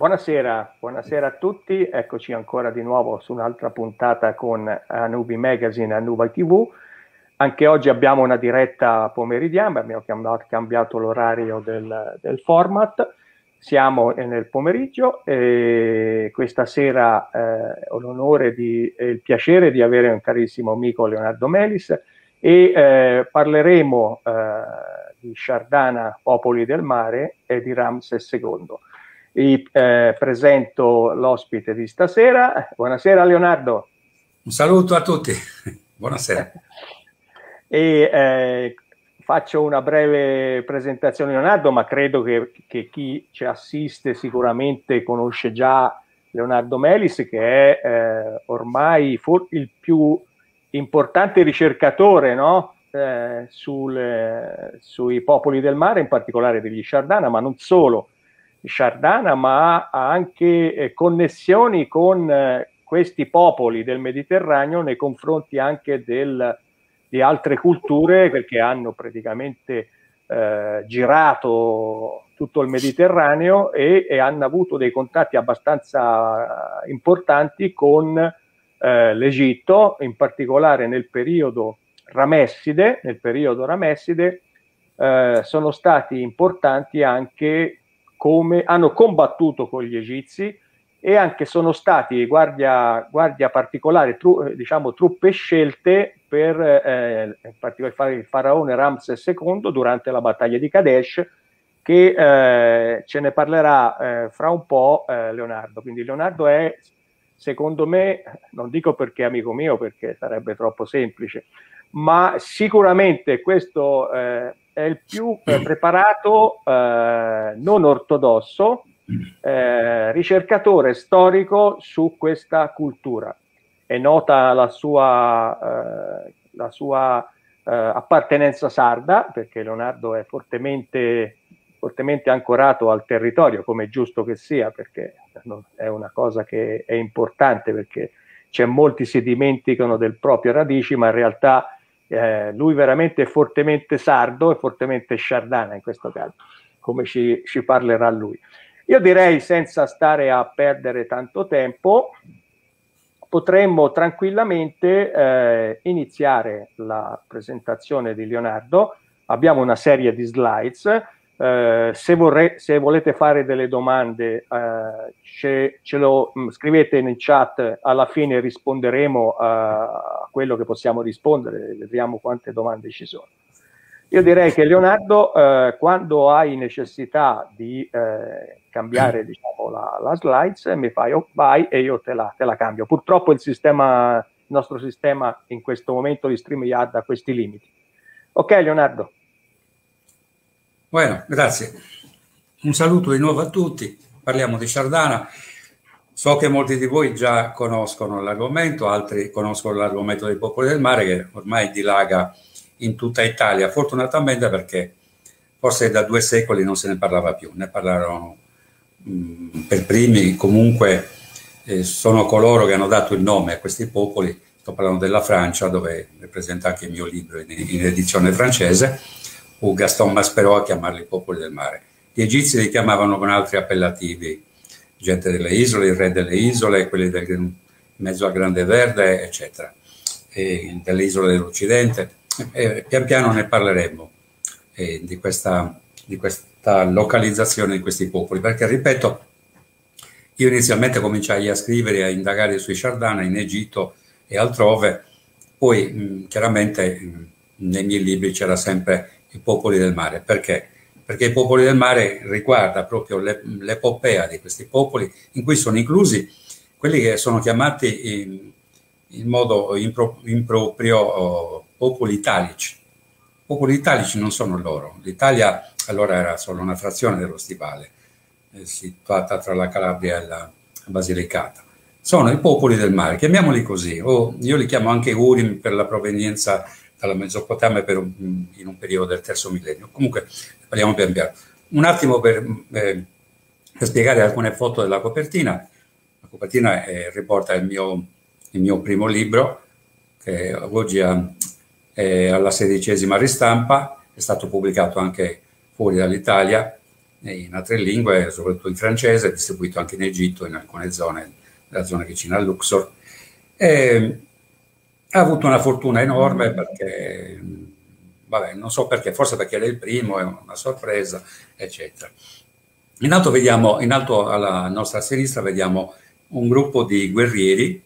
Buonasera, buonasera, a tutti, eccoci ancora di nuovo su un'altra puntata con Anubi Magazine e Anubi TV. Anche oggi abbiamo una diretta pomeridiana, abbiamo cambiato l'orario del, del format, siamo nel pomeriggio e questa sera eh, ho l'onore e il piacere di avere un carissimo amico Leonardo Melis e eh, parleremo eh, di Sciardana, Popoli del Mare e di Ramses II. Vi eh, presento l'ospite di stasera. Buonasera Leonardo. Un saluto a tutti. Buonasera. e eh, faccio una breve presentazione Leonardo, ma credo che, che, chi ci assiste sicuramente conosce già Leonardo Melis, che è eh, ormai il più importante ricercatore no? eh, sul, sui popoli del mare, in particolare degli Sciardana, ma non solo Sciardana, ma ha anche eh, connessioni con eh, questi popoli del Mediterraneo nei confronti anche del, di altre culture perché hanno praticamente eh, girato tutto il Mediterraneo e, e, hanno avuto dei contatti abbastanza importanti con eh, l'Egitto, in particolare nel periodo Ramesside, nel periodo Ramesside eh, sono stati importanti anche come hanno combattuto con gli egizi e anche sono stati guardia, guardia particolare, tru, diciamo truppe scelte per eh, in particolare il faraone Ramses II durante la battaglia di Kadesh che eh, ce ne parlerà eh, fra un po' eh, Leonardo. Quindi Leonardo è secondo me, non dico perché è amico mio perché sarebbe troppo semplice, ma sicuramente questo eh, è il più eh, preparato, eh, non ortodosso, eh, ricercatore storico su questa cultura. È nota la sua, eh, la sua eh, appartenenza sarda, perché Leonardo è fortemente, fortemente ancorato al territorio, come è giusto che sia, perché è una cosa che è importante, perché c'è molti si dimenticano del proprio radici, ma in realtà eh, lui veramente è fortemente sardo e fortemente sciardana in questo caso, come ci, ci parlerà lui. Io direi, senza stare a perdere tanto tempo, potremmo tranquillamente eh, iniziare la presentazione di Leonardo. Abbiamo una serie di slides eh, se, vorrei, se, volete fare delle domande, eh, ce, ce, lo mh, mm, scrivete in chat, alla fine risponderemo a, a quello che possiamo rispondere, vediamo quante domande ci sono. Io direi che Leonardo, eh, quando hai necessità di eh, cambiare diciamo, la, la, slides, mi fai oh, vai e io te la, te la, cambio. Purtroppo il, sistema, il nostro sistema in questo momento di StreamYard ha questi limiti. Ok Leonardo. Bueno, grazie. Un saluto di nuovo a tutti. Parliamo di Sardana. So che molti di voi già conoscono l'argomento, altri conoscono l'argomento dei popoli del mare che ormai dilaga in tutta Italia, fortunatamente perché forse da due secoli non se ne parlava più, ne parlarono mh, mm, per primi, comunque eh, sono coloro che hanno dato il nome a questi popoli, sto parlando della Francia dove è presente anche il mio libro in, in edizione francese, fu Gaston Maspero a chiamarli popoli del mare. Gli egizi li chiamavano con altri appellativi, gente delle isole, il re delle isole, quelli del in mezzo al Grande Verde, eccetera, e delle isole dell'Occidente. E pian piano ne parleremo eh, di, questa, di questa localizzazione di questi popoli, perché ripeto, io inizialmente cominciai a scrivere e a indagare sui Sardana in Egitto e altrove, poi mh, chiaramente mh, nei miei libri c'era sempre i popoli del mare. Perché? Perché i popoli del mare riguarda proprio l'epopea di questi popoli in cui sono inclusi quelli che sono chiamati in, in modo impro, improprio oh, popoli italici. Popoli italici non sono loro. L'Italia allora era solo una frazione dello stivale, eh, situata tra la Calabria e la Basilicata. Sono i popoli del mare, chiamiamoli così, o io li chiamo anche Urim per la provenienza dalla Mesopotamia un, in un periodo del terzo millennio. Comunque parliamo pian piano. Un attimo per, eh, per spiegare alcune foto della copertina. La copertina eh, riporta il mio, il mio, primo libro, che oggi è alla sedicesima ristampa, è stato pubblicato anche fuori dall'Italia in altre lingue, soprattutto in francese, distribuito anche in Egitto, in alcune zone, nella zona vicina a Luxor. E ha avuto una fortuna enorme perché, vabbè, non so perché, forse perché era il primo, è una sorpresa, eccetera. In alto, vediamo, in alto alla nostra sinistra vediamo un gruppo di guerrieri,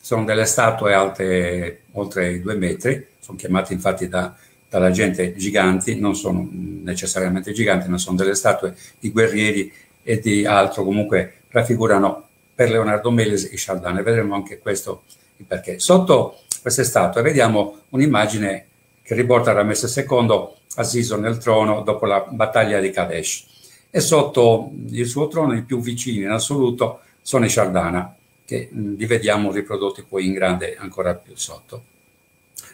sono delle statue alte oltre i due metri, sono chiamati infatti da, dalla gente giganti, non sono necessariamente giganti, ma sono delle statue di guerrieri e di altro, comunque raffigurano per Leonardo Meles e Chardin, e vedremo anche questo perché. Sotto queste statue vediamo un'immagine che riporta Ramesse II assiso nel trono dopo la battaglia di Kadesh e sotto il suo trono i più vicini in assoluto sono i Chardana che li vediamo riprodotti poi in grande ancora più sotto.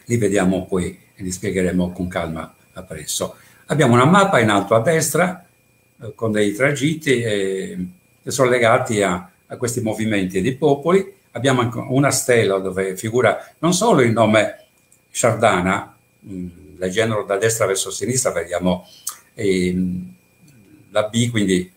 Li vediamo poi e li spiegheremo con calma appresso. Abbiamo una mappa in alto a destra eh, con dei tragitti eh, che sono legati a, a questi movimenti di popoli. Abbiamo una stela dove figura non solo il nome Chardana, mh, leggendolo da destra verso sinistra vediamo eh, la B, quindi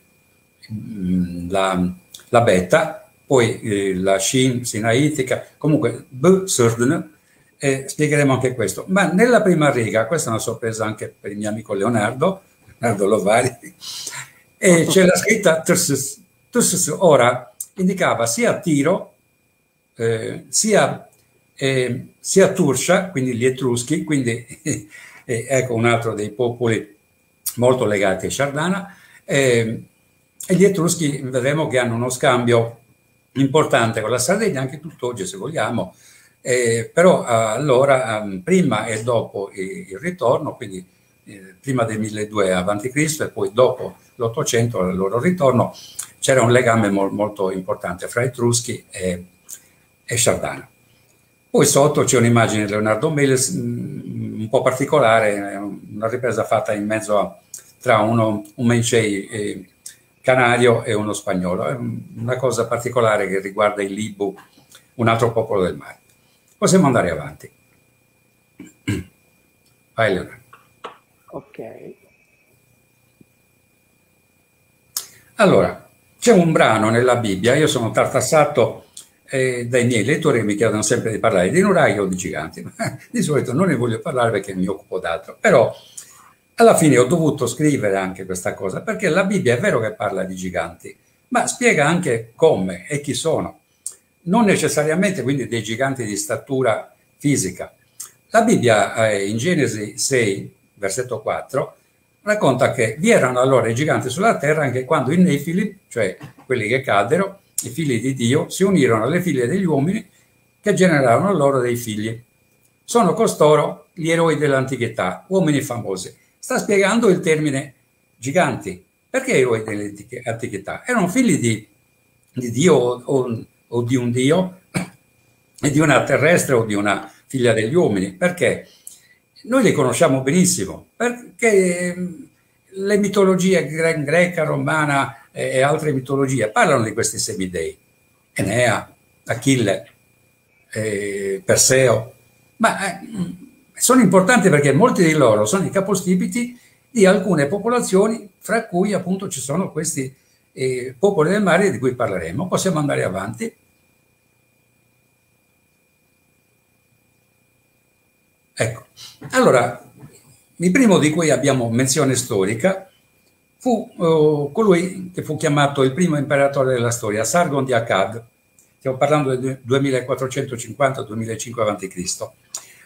mh, la, la, beta, poi eh, la Shin sinaitica, comunque B, Surdn, e spiegheremo anche questo. Ma nella prima riga, questa è una sorpresa anche per il mio amico Leonardo, Leonardo Lovari, e c'è la scritta. Tussus ora indicava sia Tiro, eh, sia, eh, sia Turcia, quindi gli Etruschi, quindi eh, ecco un altro dei popoli molto legati a Sardana, eh, e gli Etruschi vedremo che hanno uno scambio importante con la Sardegna, anche tutt'oggi se vogliamo, eh, però allora, um, prima e dopo il, ritorno, quindi eh, prima del 1200 a.C. e poi dopo l'800, al loro ritorno, c'era un legame mo- molto importante fra Etruschi e, e Sardana. Poi sotto c'è un'immagine di Leonardo Meles mm, un po' particolare, una ripresa fatta in mezzo a, tra uno, un Mencei eh, canario e uno spagnolo. È una cosa particolare che riguarda il Libu, un altro popolo del mare. Possiamo andare avanti. Vai Leonardo. Ok. Allora, c'è un brano nella Bibbia, io sono tartassato eh, dai miei lettori che mi chiedono sempre di parlare di nuraghi o di giganti, ma di solito non ne voglio parlare perché mi occupo d'altro, però alla fine ho dovuto scrivere anche questa cosa, perché la Bibbia è vero che parla di giganti, ma spiega anche come e chi sono. Non necessariamente quindi dei giganti di statura fisica. La Bibbia eh, in Genesi 6, versetto 4, racconta che vi erano allora i giganti sulla terra anche quando i Nefili, cioè quelli che caddero, i figli di Dio, si unirono alle figlie degli uomini che generarono loro dei figli. Sono costoro gli eroi dell'antichità, uomini famosi. Sta spiegando il termine giganti. Perché eroi dell'antichità? Erano figli di, di Dio o, o di un dio e di una terrestre o di una figlia degli uomini. Perché? Noi li conosciamo benissimo, perché mm, le mitologie gre- greca, romana e altre mitologie parlano di questi semidei. Enea, Achille, eh, Perseo, ma eh, sono importanti perché molti di loro sono i capostipiti di alcune popolazioni, fra cui appunto ci sono questi eh, popoli del mare di cui parleremo. Possiamo andare avanti. Ecco, allora, il primo di cui abbiamo menzione storica fu uh, colui che fu chiamato il primo imperatore della storia, Sargon di Akkad. Stiamo parlando del 2450-2005 a.C.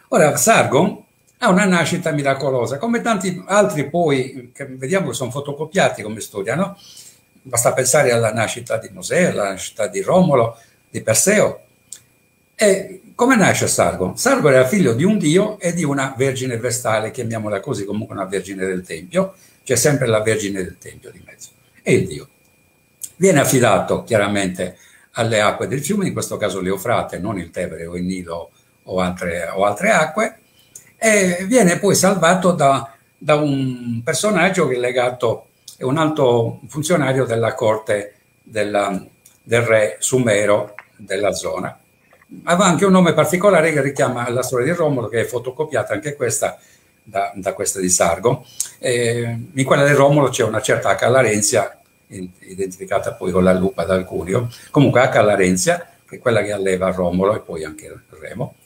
Ora, Sargon ha una nascita miracolosa, come tanti altri poi, che vediamo che sono fotocopiati come storia, no? Basta pensare alla nascita di Mosè, alla nascita di Romolo, di Perseo. E come nasce Sargon? Sargon era figlio di un dio e di una vergine vestale, chiamiamola così, comunque una vergine del Tempio, c'è sempre la vergine del Tempio di mezzo, e il dio. Viene affidato chiaramente alle acque del fiume, in questo caso l'Eufrate, non il Tevere o il Nilo o altre, o altre acque, e viene poi salvato da, da un personaggio che è legato è un alto funzionario della corte della, del re sumero della zona. Aveva anche un nome particolare che richiama la storia di Romolo, che è fotocopiata anche questa da, da questa di Sargo. Eh, in quella del Romolo c'è una certa H. identificata poi con la lupa da Alcurio, comunque H. larenzia, che è quella che alleva Romolo e poi anche Remo.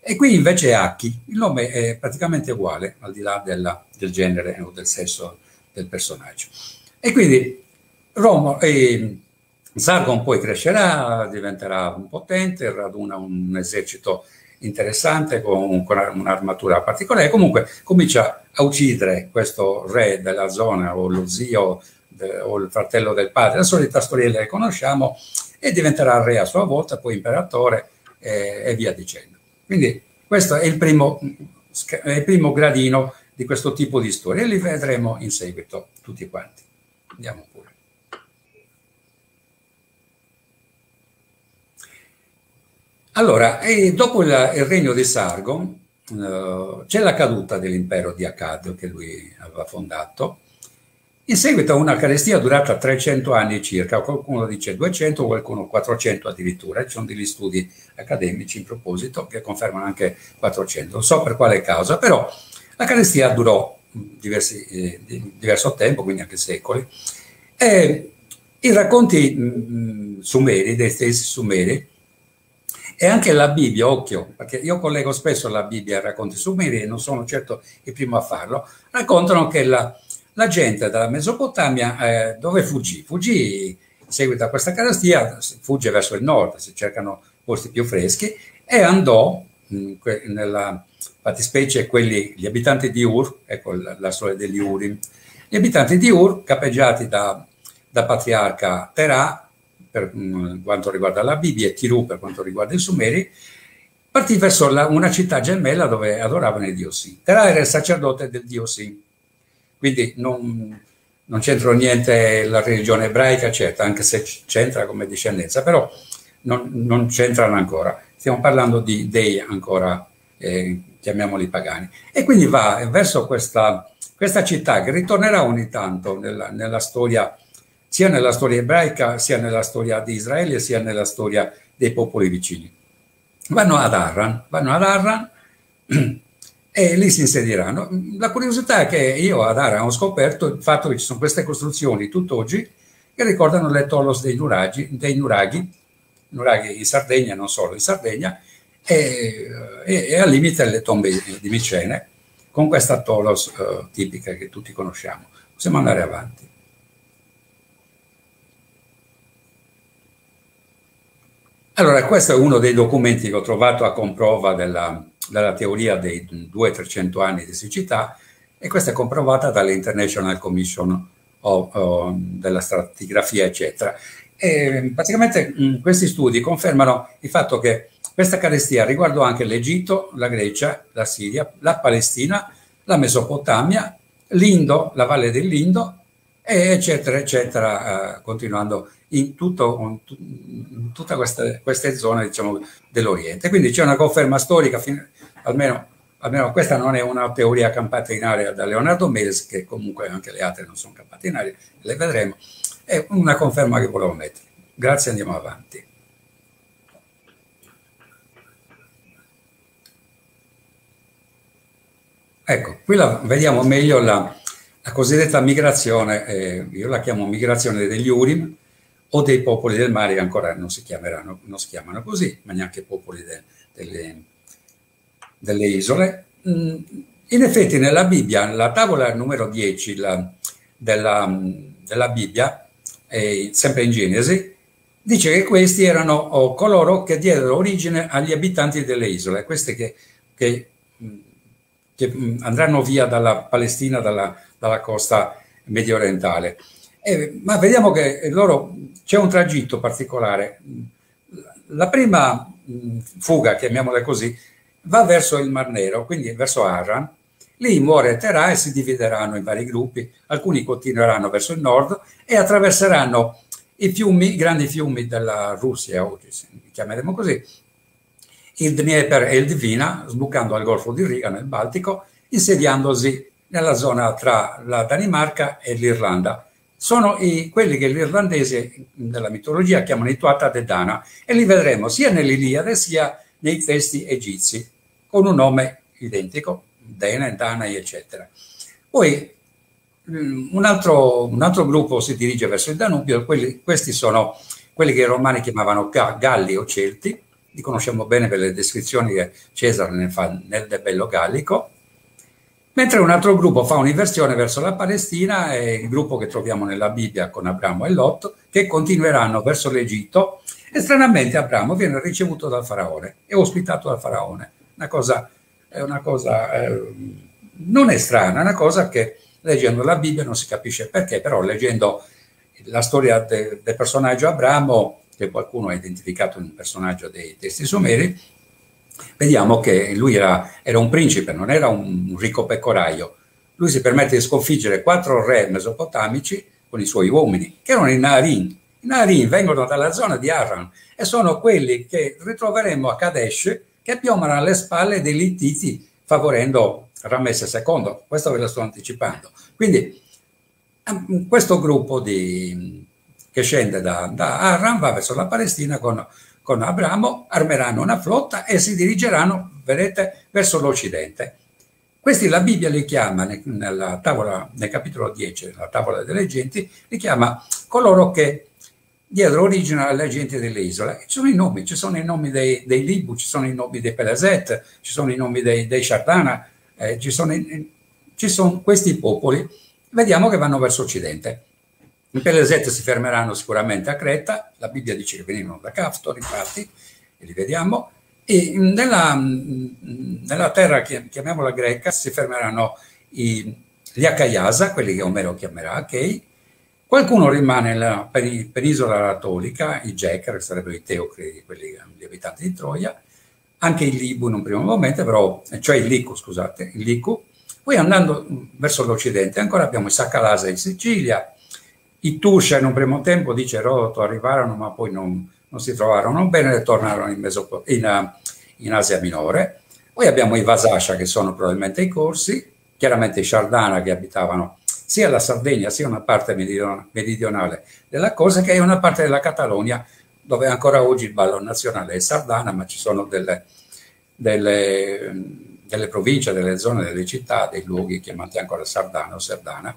E qui invece Acchi, il nome è praticamente uguale, al di là della, del genere o del sesso del personaggio. E quindi Romolo, eh, Sargon poi crescerà, diventerà un potente, raduna un esercito interessante con, con un'armatura particolare. Comunque comincia a uccidere questo re della zona o lo zio de, o il fratello del padre, la solita storiella che conosciamo, e diventerà re a sua volta, poi imperatore eh, e via dicendo. Quindi questo è il, primo, è il primo gradino di questo tipo di storie e li vedremo in seguito tutti quanti. Andiamo pure. Allora, dopo il, il, regno di Sargon uh, c'è la caduta dell'impero di Akkad che lui aveva fondato. In seguito a una carestia durata 300 anni circa, qualcuno dice 200, qualcuno 400 addirittura, ci sono degli studi accademici in proposito che confermano anche 400, non so per quale causa, però la carestia durò diversi, eh, diverso tempo, quindi anche secoli, e i racconti mh, sumeri, dei stessi sumeri, e anche la Bibbia, occhio, perché io collego spesso la Bibbia ai racconti sumeri e non sono certo il primo a farlo, raccontano che la, la gente dalla Mesopotamia eh, dove fuggì? Fuggì in seguito a questa carestia, fugge verso il nord, si cercano posti più freschi e andò mh, nella fattispecie quelli, gli abitanti di Ur, ecco la, la storia degli Urim, gli abitanti di Ur, capeggiati da, da patriarca Terà, per mm, quanto riguarda la Bibbia e Tiru per quanto riguarda i Sumeri, partì verso la, una città gemella dove adoravano il dio Sin. Terà era il sacerdote del dio Sin, quindi non, non c'entra niente la religione ebraica, certo, anche se c'entra come discendenza, però non, non c'entrano ancora. Stiamo parlando di dei ancora, eh, chiamiamoli pagani. E quindi va verso questa, questa città che ritornerà ogni tanto nella, nella storia sia nella storia ebraica, sia nella storia di Israele, sia nella storia dei popoli vicini. Vanno ad Arran, vanno ad Arran e lì si insedieranno. La curiosità è che io ad Arran ho scoperto il fatto che ci sono queste costruzioni tutt'oggi che ricordano le tolos dei nuraghi, dei nuraghi, nuraghi in Sardegna, non solo in Sardegna, e, e, e al limite le tombe di Micene, con questa tolos uh, tipica che tutti conosciamo. Possiamo andare avanti. Allora, questo è uno dei documenti che ho trovato a comprova della, della teoria dei 200-300 anni di siccità e questa è comprovata dall'International Commission of, uh, della stratigrafia, eccetera. E praticamente mh, questi studi confermano il fatto che questa carestia riguardò anche l'Egitto, la Grecia, la Siria, la Palestina, la Mesopotamia, l'Indo, la Valle dell'Indo, eccetera, eccetera, uh, continuando in, tutto, in tutte queste, queste, zone diciamo, dell'Oriente. Quindi c'è una conferma storica, almeno, almeno, questa non è una teoria campata in aria da Leonardo Mels, che comunque anche le altre non sono campate in aria, le vedremo, è una conferma che volevo mettere. Grazie, andiamo avanti. Ecco, qui la, vediamo meglio la, la cosiddetta migrazione, eh, io la chiamo migrazione degli Urim, o dei popoli del mare che ancora non si, chiameranno, non si chiamano così, ma neanche popoli de, delle, delle, isole. Mm, in effetti nella Bibbia, la tavola numero 10 la, della, della, Bibbia, eh, sempre in Genesi, dice che questi erano oh, coloro che diedero origine agli abitanti delle isole, questi che, che, che mm, andranno via dalla Palestina, dalla, dalla costa medio orientale. Eh, ma vediamo che loro c'è un tragitto particolare. La prima fuga, chiamiamola così, va verso il Mar Nero, quindi verso Arran. Lì muore Terà e si divideranno in vari gruppi, alcuni continueranno verso il nord e attraverseranno i fiumi, i grandi fiumi della Russia, oggi chiameremo così, il Dnieper e il Dvina, sbucando al Golfo di Riga nel Baltico, insediandosi nella zona tra la Danimarca e l'Irlanda sono i, quelli che gli irlandesi della mitologia chiamano i Tuatha De Dana e li vedremo sia nell'Iliade sia nei testi egizi con un nome identico, Dene, Danai, eccetera. Poi mm, un altro, un altro, gruppo si dirige verso il Danubio, quelli, questi sono quelli che i romani chiamavano Galli o Celti, li conosciamo bene per le descrizioni che Cesare ne fa nel Debello Gallico, mentre un altro gruppo fa un'inversione verso la Palestina, è il gruppo che troviamo nella Bibbia con Abramo e Lot, che continueranno verso l'Egitto e stranamente Abramo viene ricevuto dal faraone e ospitato dal faraone. Una cosa, una cosa eh, non è strana, è una cosa che leggendo la Bibbia non si capisce perché, però leggendo la storia de, del personaggio Abramo, che qualcuno ha identificato in un personaggio dei testi sumeri, vediamo che lui era, era un principe, non era un ricco pecoraio. Lui si permette di sconfiggere quattro re mesopotamici con i suoi uomini, che erano i Narin. I Narin vengono dalla zona di Aran e sono quelli che ritroveremo a Kadesh che piombano alle spalle dei Littiti favorendo Ramesse II. Questo ve lo sto anticipando. Quindi questo gruppo di, che scende da, da Aran va verso la Palestina con, con Abramo, armeranno una flotta e si dirigeranno, vedete, verso l'Occidente. Questi la Bibbia li chiama nella tavola, nel capitolo 10, la tavola delle genti, li chiama coloro che diedero origine alle genti delle isole. Ci sono i nomi, ci sono i nomi dei, dei Libu, ci sono i nomi dei Peleset, ci sono i nomi dei, dei Shardana, eh, ci, sono, ci, sono, questi popoli. Vediamo che vanno verso occidente. I Peleset si fermeranno sicuramente a Creta, la Bibbia dice che venivano da Caftor, infatti, e li vediamo, e nella, nella terra, chiamiamola greca, si fermeranno i, gli Akayasa, quelli che Omero chiamerà Achei, qualcuno rimane nella penisola anatolica, i Jeker, che sarebbero i Teocri, quelli, gli abitanti di Troia, anche il Libu in un primo momento, però, cioè il Liku, scusate, il Liku. Poi andando verso l'occidente ancora abbiamo i Sacalasa in Sicilia, i Tuscia in un primo tempo, dice Erodoto, arrivarono ma poi non, non si trovarono bene e tornarono in, Mesop- in, in, Asia Minore. Poi abbiamo i Vasascia che sono probabilmente i corsi, chiaramente i Sardana che abitavano sia la Sardegna sia una parte meridionale della cosa che è una parte della Catalogna dove ancora oggi il ballo nazionale è Sardana ma ci sono delle, delle, delle province, delle zone, delle città, dei luoghi chiamati ancora Sardana o Sardana.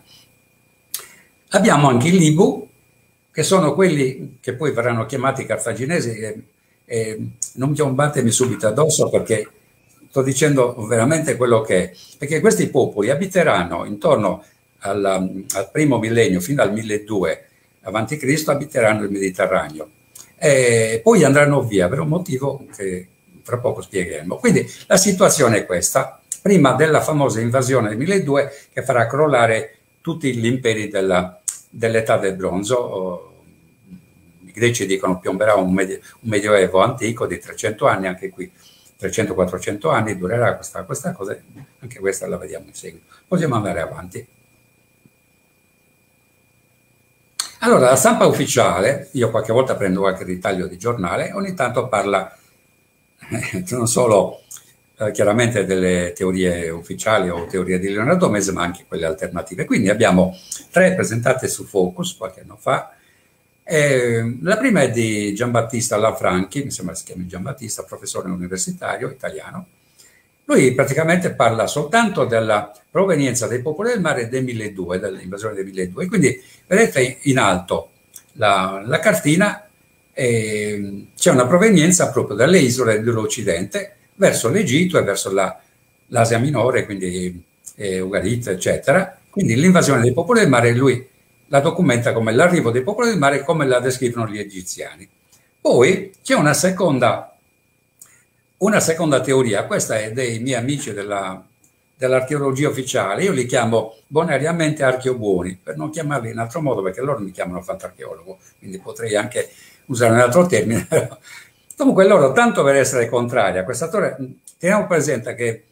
Abbiamo anche i Libu che sono quelli che poi verranno chiamati cartaginesi e, e non piombatemi subito addosso perché sto dicendo veramente quello che è, perché questi popoli abiteranno intorno al, al primo millennio, fino al 1200 a.C., abiteranno il Mediterraneo. E poi andranno via per un motivo che fra poco spiegheremo. Quindi la situazione è questa, prima della famosa invasione del 1200 che farà crollare tutti gli imperi della, dell'età del bronzo, i greci dicono piomberà un, medio, un, medioevo antico di 300 anni, anche qui 300-400 anni durerà questa, questa cosa, anche questa la vediamo in seguito. Possiamo andare avanti. Allora, la stampa ufficiale, io qualche volta prendo qualche ritaglio di giornale, ogni tanto parla non solo eh, chiaramente delle teorie ufficiali o teorie di Leonardo Mese, ma anche quelle alternative. Quindi abbiamo tre presentate su Focus qualche anno fa. Eh, la prima è di Giambattista Lanfranchi, mi sembra si chiami Giambattista, professore universitario italiano. Lui praticamente parla soltanto della provenienza dei popoli del mare del 1200, dell'invasione del 1200. Quindi vedete in alto la, la cartina, eh, c'è una provenienza proprio dalle isole dell'Occidente verso l'Egitto e verso la, l'Asia Minore, quindi eh, Ugarit, eccetera. Quindi l'invasione dei popoli del mare, lui la documenta come l'arrivo dei popoli del mare, come la descrivono gli egiziani. Poi c'è una seconda, una seconda teoria, questa è dei miei amici della, dell'archeologia ufficiale, io li chiamo bonariamente archeobuoni, per non chiamarli in altro modo, perché loro mi chiamano fantarcheologo, quindi potrei anche usare un altro termine, Comunque loro, tanto per essere contrari a questa torre, teniamo presente che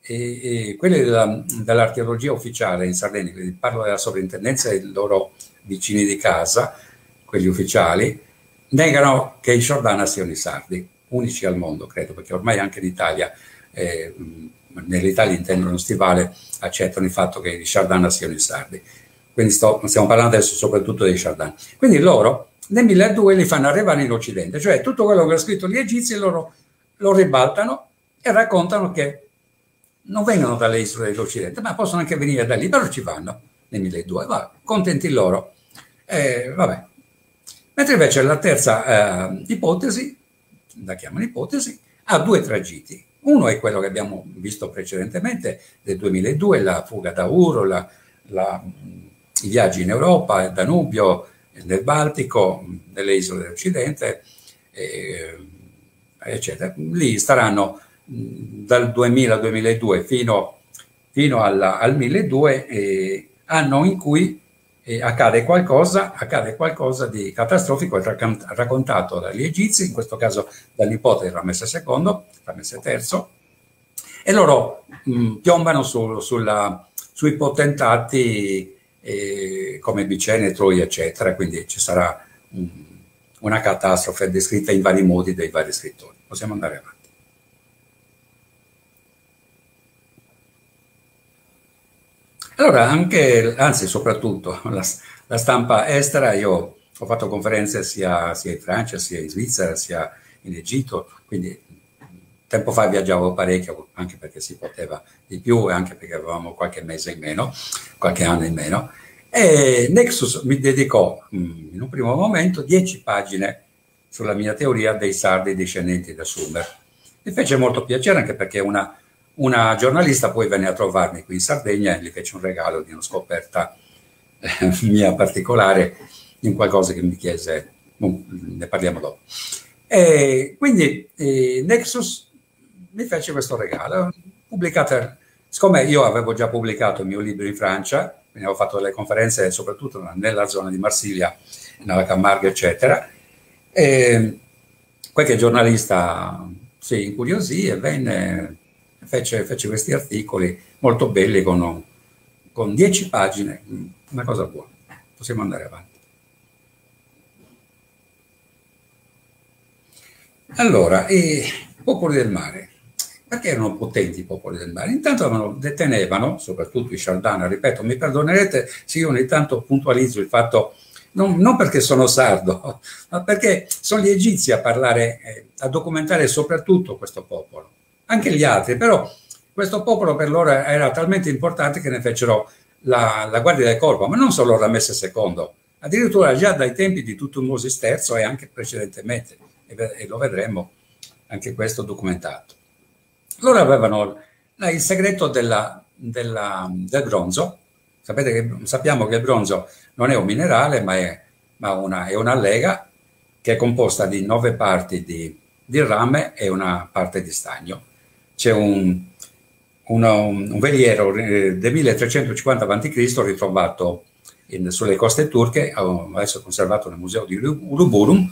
e, e quelli della, dell'archeologia ufficiale in Sardegna, quindi parlo della sovrintendenza e i loro vicini di casa, quelli ufficiali, negano che i Giordana siano i sardi, unici al mondo, credo, perché ormai anche in Italia, eh, nell'Italia intendono stivale, accettano il fatto che i Giordana siano i sardi. Quindi sto, stiamo parlando adesso soprattutto dei Giordani. Quindi loro nel 1200 li fanno arrivare in Occidente, cioè tutto quello che hanno scritto gli egizi loro lo ribaltano e raccontano che non vengono dalle isole dell'Occidente, ma possono anche venire da lì, però ci vanno nel 1200, va, contenti loro. Eh. Mentre invece la terza eh, ipotesi, la chiamano ipotesi, ha due tragitti. Uno è quello che abbiamo visto precedentemente del 2002, la fuga da Uro, la, la, i viaggi in Europa, Danubio, nel Baltico, nelle isole dell'Occidente, eh, eccetera. Lì staranno dal 2000 al 2002 fino, fino alla, al 1200, eh, anno in cui eh, accade, qualcosa, accade qualcosa di catastrofico raccontato dagli egizi, in questo caso dall'ipotesi di Ramesse II, Ramesse III, e loro mh, piombano su, sulla, sui potentati eh, come Bicene, Troia, eccetera, quindi ci sarà un, una catastrofe descritta in vari modi dai vari scrittori. Possiamo andare avanti. Allora, anche, anzi soprattutto, la, la, stampa estera, io ho fatto conferenze sia, sia, in Francia, sia in Svizzera, sia in Egitto, quindi tempo fa viaggiavo parecchio, anche perché si poteva di più e anche perché avevamo qualche mese in meno, qualche anno in meno, e Nexus mi dedicò in un primo momento dieci pagine sulla mia teoria dei sardi discendenti da Sumer. Mi fece molto piacere anche perché una una giornalista poi venne a trovarmi qui in Sardegna e gli fece un regalo di una scoperta eh, mia particolare in qualcosa che mi chiese, boh, ne parliamo dopo. E quindi eh, Nexus mi fece questo regalo, pubblicata, siccome io avevo già pubblicato il mio libro in Francia, quindi avevo fatto delle conferenze soprattutto nella zona di Marsiglia, nella Camarga, eccetera, e qualche giornalista si incuriosì e venne fece, fece questi articoli molto belli con, con dieci pagine, una cosa buona. Possiamo andare avanti. Allora, i popoli del mare. Perché erano potenti i popoli del mare? Intanto avevano, detenevano, soprattutto i Scialdana, ripeto, mi perdonerete se io ogni tanto puntualizzo il fatto, non, non perché sono sardo, ma perché sono gli egizi a parlare, eh, a documentare soprattutto questo popolo anche gli altri, però questo popolo per loro era talmente importante che ne fecero la, la guardia del corpo, ma non solo Ramesse II, addirittura già dai tempi di Tutmosis III e anche precedentemente, e, e lo vedremo anche questo documentato. Loro avevano il segreto della, della, del bronzo, che, sappiamo che il bronzo non è un minerale, ma è, ma una, è una lega che è composta di nove parti di, di rame e una parte di stagno c'è un, una, un veliero eh, del 1350 a.C. ritrovato in, sulle coste turche, adesso conservato nel museo di Uruburum,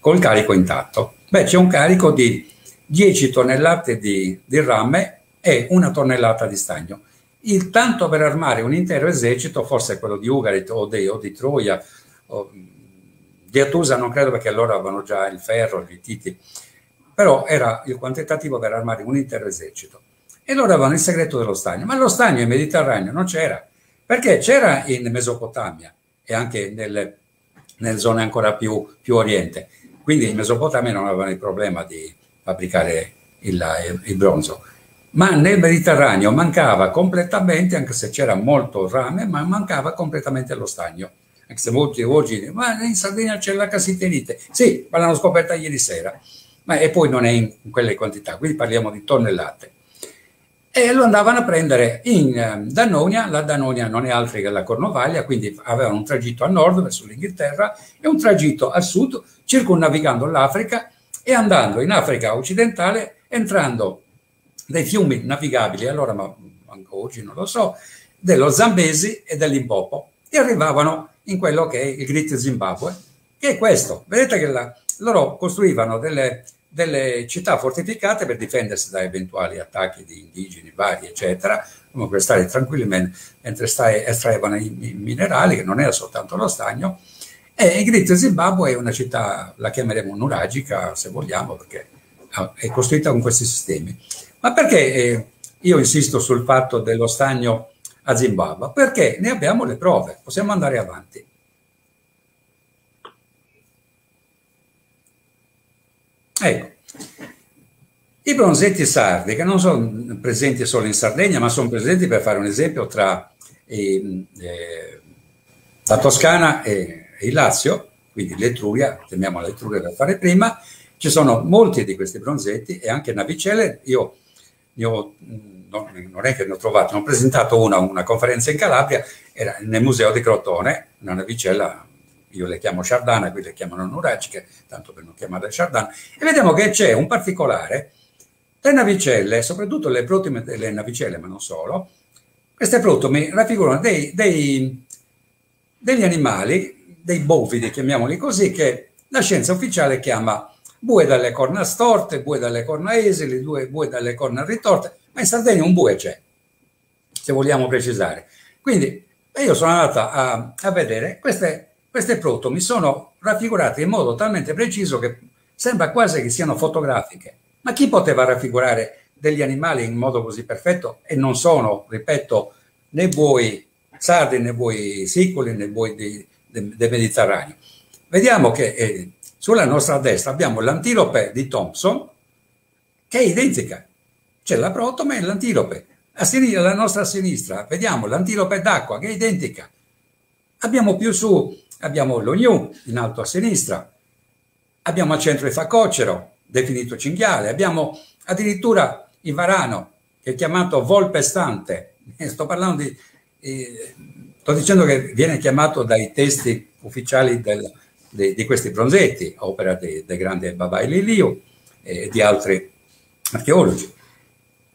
col carico intatto. Beh, c'è un carico di 10 tonnellate di, di rame e una tonnellata di stagno. Il tanto per armare un intero esercito, forse quello di Ugarit o di, o di Troia, o, di Atusa non credo perché allora avevano già il ferro, i titi, però era il quantitativo per armare un intero esercito. E loro avevano il segreto dello stagno, ma lo stagno in Mediterraneo non c'era, perché c'era in Mesopotamia e anche nelle, nelle zone ancora più, più, oriente. Quindi in Mesopotamia non avevano il problema di fabbricare il, il bronzo. Ma nel Mediterraneo mancava completamente, anche se c'era molto rame, ma mancava completamente lo stagno. Anche se molti oggi, ma in Sardegna c'è la cassiterite. Sì, ma l'hanno scoperta ieri sera ma e poi non è in, quelle quantità, quindi parliamo di tonnellate. E lo andavano a prendere in ehm, Dannonia, la Dannonia non è altro che la Cornovaglia, quindi avevano un tragitto a nord verso l'Inghilterra e un tragitto a sud, circonnavigando l'Africa e andando in Africa occidentale, entrando dai fiumi navigabili, allora ma anche oggi non lo so, dello Zambesi e dell'Impopo e arrivavano in quello che è il Great Zimbabwe, che è questo. Vedete che la, loro costruivano delle, delle, città fortificate per difendersi da eventuali attacchi di indigeni vari, eccetera, comunque stare tranquilli mentre estraevano i minerali, che non era soltanto lo stagno. E Great Zimbabwe è una città, la chiameremo nuragica se vogliamo, perché è costruita con questi sistemi. Ma perché eh, io insisto sul fatto dello stagno a Zimbabwe? Perché ne abbiamo le prove, possiamo andare avanti. Ecco, I bronzetti sardi, che non sono presenti solo in Sardegna, ma sono presenti, per fare un esempio, tra eh, eh, la Toscana e, il Lazio, quindi l'Etruria, chiamiamola l'Etruria per fare prima, ci sono molti di questi bronzetti e anche navicelle. Io, io non, non, è che ne ho trovato, ne ho presentato una una conferenza in Calabria, era nel museo di Crotone, una navicella io le chiamo Chardana, qui le chiamano nuragiche, tanto per non chiamarle Chardana, e vediamo che c'è un particolare. Le navicelle, soprattutto le protime delle navicelle, ma non solo, queste protome raffigurano dei, dei, degli animali, dei bovidi, chiamiamoli così, che la scienza ufficiale chiama bue dalle corna storte, bue dalle corna esili, bue, bue dalle corna ritorte, ma in Sardegna un bue c'è, se vogliamo precisare. Quindi io sono andata a, a vedere, queste, queste protomi sono raffigurate in modo talmente preciso che sembra quasi che siano fotografiche. Ma chi poteva raffigurare degli animali in modo così perfetto e non sono, ripeto, né buoi sardi né buoi siculi né buoi del Mediterraneo? Vediamo che eh, sulla nostra destra abbiamo l'antilope di Thompson che è identica. C'è la protome e l'antilope. A sinistra, alla nostra sinistra vediamo l'antilope d'acqua che è identica. Abbiamo più su, abbiamo lo gnu in alto a sinistra, abbiamo al centro il facocero, definito cinghiale, abbiamo addirittura il varano che è chiamato volpe stante, sto parlando di, eh, sto dicendo che viene chiamato dai testi ufficiali del, di, di, questi bronzetti, opera del grande Babai Liliu e di altri archeologi.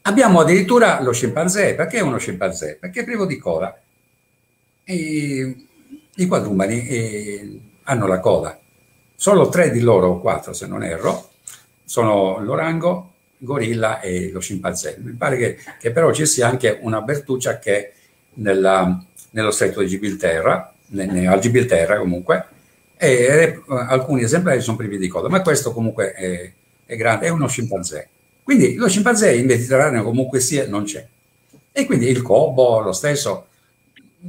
Abbiamo addirittura lo scimpanzé, perché uno scimpanzé? Perché è privo di coda. E I quadrumani eh, hanno la coda, solo tre di loro, o quattro se non erro, sono l'orango, il gorilla e lo scimpanzé. Mi pare che, che però ci sia anche una bertuccia che nella, nello stretto di Gibilterra, ne, al Gibilterra comunque, e, e alcuni esemplari sono privi di coda, ma questo comunque è, è, grande, è uno scimpanzé. Quindi lo scimpanzé in Mediterraneo comunque sia non c'è. E quindi il cobo, lo stesso,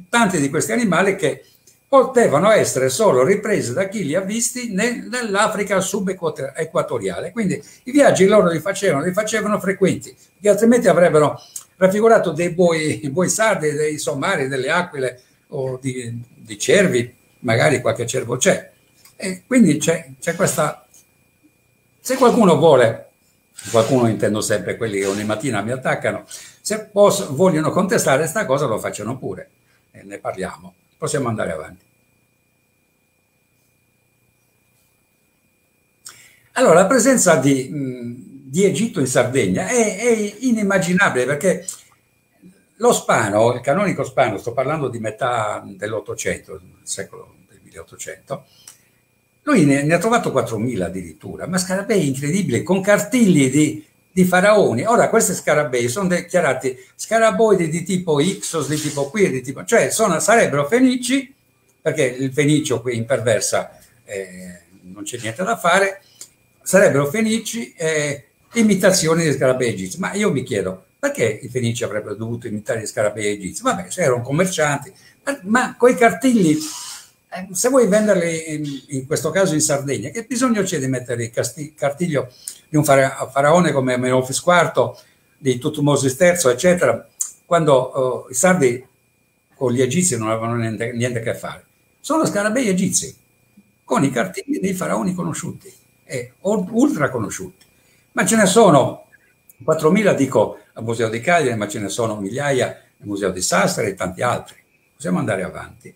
tanti di questi animali che potevano essere solo riprese da chi li ha visti nell'Africa subequatoriale. Quindi i viaggi loro li facevano, li facevano frequenti, che altrimenti avrebbero raffigurato dei buoi, buoi sardi, dei sommari, delle aquile o di, di cervi, magari qualche cervo c'è. E quindi c'è, c'è questa... Se qualcuno vuole, qualcuno intendo sempre quelli che ogni mattina mi attaccano, se posso, vogliono contestare questa cosa lo facciano pure, e ne parliamo possiamo andare avanti. Allora, la presenza di, di Egitto in Sardegna è, è, inimmaginabile perché lo Spano, il canonico Spano, sto parlando di metà dell'Ottocento, del secolo del 1800, lui ne, ne ha trovato 4.000 addirittura, ma scarabei incredibili, con cartigli di, di faraoni. Ora, questi scarabei sono dichiarati scaraboidi di tipo Ixos, di tipo qui, di tipo... cioè sono, sarebbero fenici, perché il fenicio qui imperversa eh, non c'è niente da fare, sarebbero fenici eh, imitazioni di scarabei egizi. Ma io mi chiedo, perché i fenici avrebbero dovuto imitare gli scarabei egizi? Vabbè, se erano commercianti, ma, coi cartigli eh, se vuoi venderli in, in, questo caso in Sardegna, che bisogno c'è di mettere il cartiglio di un faraone come Menofis IV, di Tutmosis III, eccetera, quando uh, i sardi con gli egizi non avevano niente, niente a che fare. Sono scarabei egizi, con i cartigli dei faraoni conosciuti e ultra conosciuti. Ma ce ne sono 4.000, dico, al Museo di Cagliari, ma ce ne sono migliaia al Museo di Sassari e tanti altri. Possiamo andare avanti.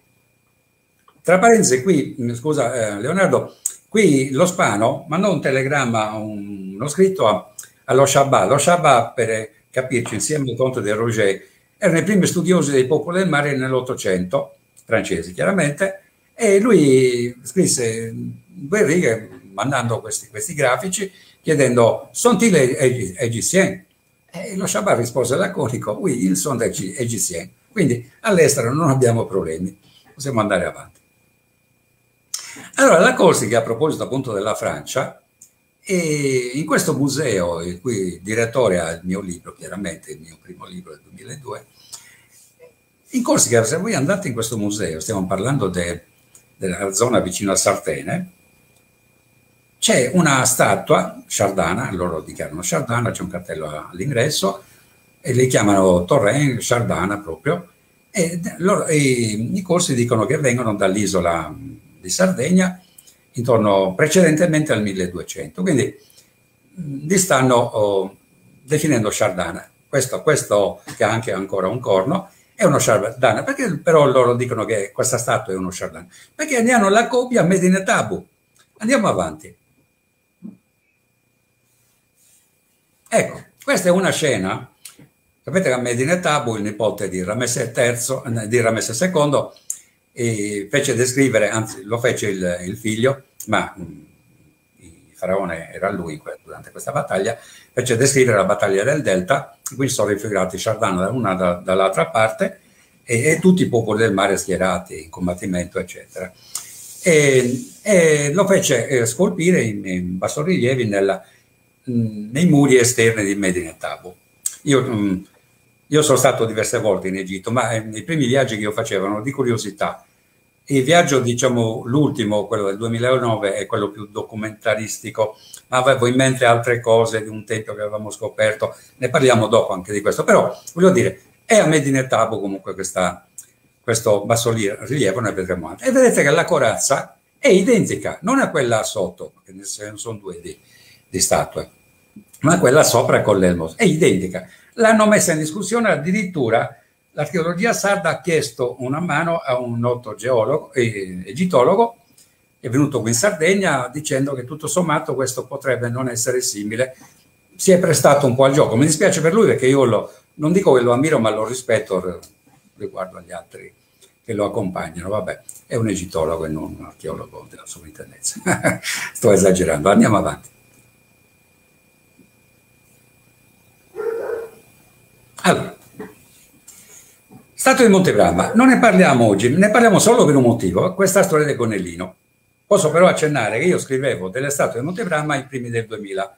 Tra parentesi, qui, scusa eh, Leonardo, qui lo Spano mandò un telegramma, un, uno scritto a, allo Shabbat. Lo Shabbat, per capirci, insieme al conte di Roger, erano i primi studiosi dei popoli del mare nell'Ottocento, francesi chiaramente, e lui scrisse due righe mandando questi, questi grafici chiedendo sont-ils égyptiens? E lo Shabbat rispose laconico, oui, ils sont égyptiens. Quindi all'estero non abbiamo problemi, possiamo andare avanti. Allora, la Corsica, a proposito appunto della Francia, e in questo museo, il cui direttore ha il mio libro, chiaramente il mio primo libro del 2002, in Corsica, se voi andate in questo museo, stiamo parlando de, della zona vicino a Sartene, c'è una statua Sciardana, loro dichiarano Sciardana, c'è un cartello all'ingresso e li chiamano Torren Sciardana proprio, e, loro, e i corsi dicono che vengono dall'isola di Sardegna intorno precedentemente al 1200, quindi li stanno oh, definendo Sciardana. Questo, questo, che ha anche ancora un corno è uno Sciardana, perché però loro dicono che questa statua è uno Sciardana? Perché ne hanno la copia Medina Tabu. Andiamo avanti. Ecco, questa è una scena. Sapete che Medina Tabu, il nipote di Ramesse III, di Ramesse II, fece descrivere, anzi lo fece il, il figlio, ma mh, il faraone era lui durante questa battaglia, fece descrivere la battaglia del Delta, qui sono rifigurati Sardana da una da, dall'altra parte e, e, tutti i popoli del mare schierati in combattimento, eccetera. E, e lo fece eh, scolpire in, in bassorilievi nella, mh, nei muri esterni di Medina Tabu. Io, mh, io sono stato diverse volte in Egitto, ma eh, i primi viaggi che io facevo erano di curiosità. Il viaggio, diciamo, l'ultimo, quello del 2009, è quello più documentaristico, ma avevo in mente altre cose di un tempio che avevamo scoperto, ne parliamo dopo anche di questo, però voglio dire, è a Medina Tabo comunque questa, questo bassorilievo, ne vedremo anche. E vedete che la corazza è identica, non a quella sotto, ne sono due di, statue, ma quella sopra con l'elmo, è identica. L'hanno messa in discussione addirittura l'archeologia sarda ha chiesto una mano a un noto geologo, eh, egittologo, è venuto qui in Sardegna dicendo che tutto sommato questo potrebbe non essere simile. Si è prestato un po' al gioco. Mi dispiace per lui perché io lo, non dico che lo ammiro, ma lo rispetto riguardo agli altri che lo accompagnano. Vabbè, è un egittologo e non un archeologo della sovrintendenza. Sto esagerando, andiamo avanti. Allora, Stato di Montebrama, non ne parliamo oggi, ne parliamo solo per un motivo, questa storia del Gonnellino. Posso però accennare che io scrivevo delle statue di Montebrama ai primi del 2000,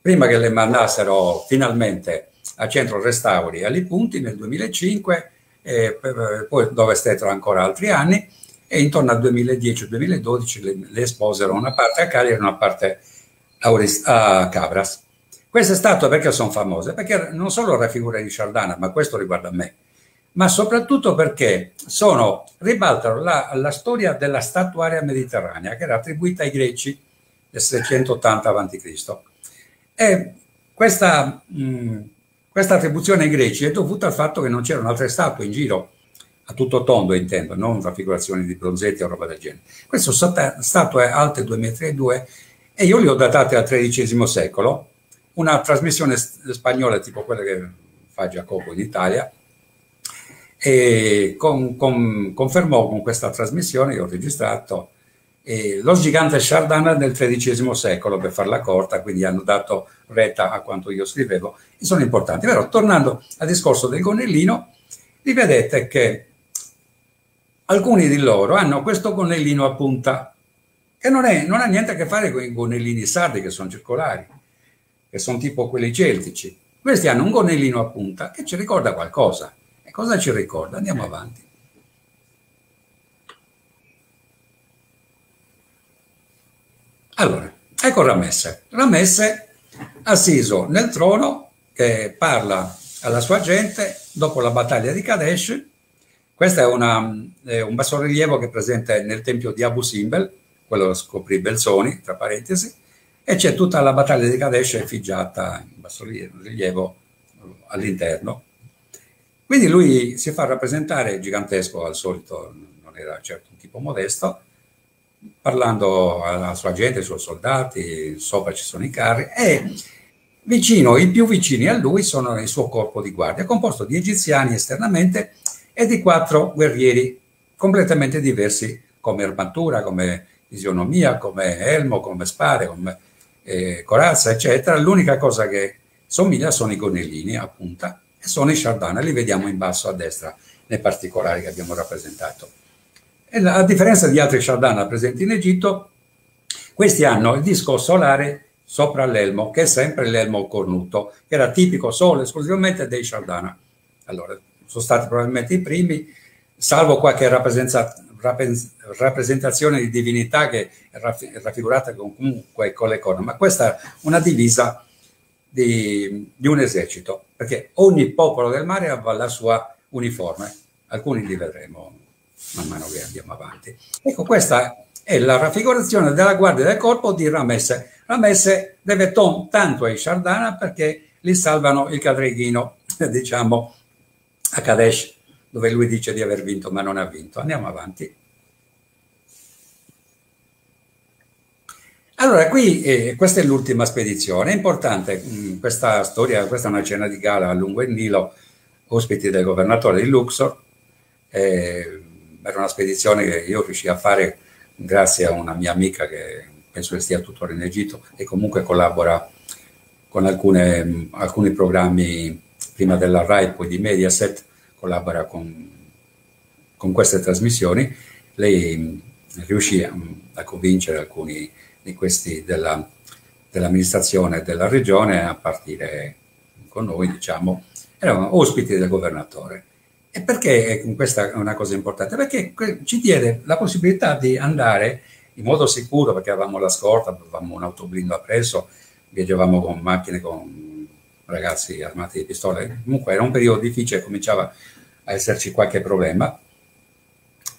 prima che le mandassero finalmente a centro restauri a Punti nel 2005, eh, poi dove stettero ancora altri anni, e intorno al 2010-2012 le, le, esposero una parte a Cagliari e una parte a, Orist- a Cabras. Queste statue perché sono famose? Perché non solo raffigurano di Sciardana, ma questo riguarda me, ma soprattutto perché sono, ribaltano la, la, storia della statuaria mediterranea che era attribuita ai greci nel 680 a.C. E questa, mh, questa attribuzione ai greci è dovuta al fatto che non c'erano altre statue in giro, a tutto tondo intendo, non raffigurazioni di bronzetti o roba del genere. Queste statue alte 2,2 metri e io le ho datate al XIII secolo, una trasmissione spagnola tipo quella che fa Giacomo in Italia, e con, con, confermò con questa trasmissione che ho registrato eh, lo gigante Chardin del XIII secolo per farla corta, quindi hanno dato retta a quanto io scrivevo e sono importanti. Però tornando al discorso del gonnellino, vi vedete che alcuni di loro hanno questo gonnellino a punta che non, è, non ha niente a che fare con i gonnellini sardi che sono circolari, che sono tipo quelli celtici. Questi hanno un gonnellino a punta che ci ricorda qualcosa. E cosa ci ricorda? Andiamo avanti. Allora, ecco Ramesse. Ramesse assiso nel trono che parla alla sua gente dopo la battaglia di Kadesh. Questo è, una, è un bassorilievo che è presente nel tempio di Abu Simbel, quello lo scoprì Belzoni, tra parentesi, e c'è tutta la battaglia di Kadesh effigiata in bassorilievo all'interno. Quindi lui si fa rappresentare gigantesco, al solito non era certo un tipo modesto, parlando alla sua gente, ai suoi soldati, sopra ci sono i carri e vicino, i più vicini a lui sono il suo corpo di guardia, composto di egiziani esternamente e di quattro guerrieri completamente diversi come armatura, come fisionomia, come elmo, come spade, come eh, corazza, eccetera. L'unica cosa che somiglia sono i gonnellini a punta e sono i Chardana, li vediamo in basso a destra nei particolari che abbiamo rappresentato. E a differenza di altri Chardana presenti in Egitto, questi hanno il disco solare sopra l'elmo, che è sempre l'elmo cornuto, che era tipico solo esclusivamente dei Chardana. Allora, sono stati probabilmente i primi, salvo qualche rappresentazione rappresentazione di divinità che è raffigurata comunque con le corna, ma questa è una divisa di, di, un esercito, perché ogni popolo del mare ha la sua uniforme, alcuni li vedremo man mano che andiamo avanti. Ecco, questa è la raffigurazione della guardia del corpo di Ramesse. Ramesse deve ton, tanto ai Shardana perché li salvano il cadreghino, diciamo, a Kadesh, dove lui dice di aver vinto ma non ha vinto. Andiamo avanti. Allora, qui eh, questa è l'ultima spedizione. È importante mh, mm, questa storia, questa è una cena di gala lungo il Nilo, ospiti del governatore di Luxor. Eh, era una spedizione che io riuscii a fare grazie a una mia amica che penso che stia tuttora in Egitto e comunque collabora con alcune, alcuni programmi prima della RAI, poi di Mediaset, collabora con, con queste trasmissioni. Lei riuscì a, a convincere alcuni di questi della, dell'amministrazione della regione a partire con noi, diciamo, erano ospiti del governatore. E perché questa è una cosa importante? Perché ci diede la possibilità di andare in modo sicuro, perché avevamo la scorta, avevamo un autoblindo appresso, viaggiavamo con macchine con ragazzi armati di pistole. Comunque era un periodo difficile, cominciava a esserci qualche problema.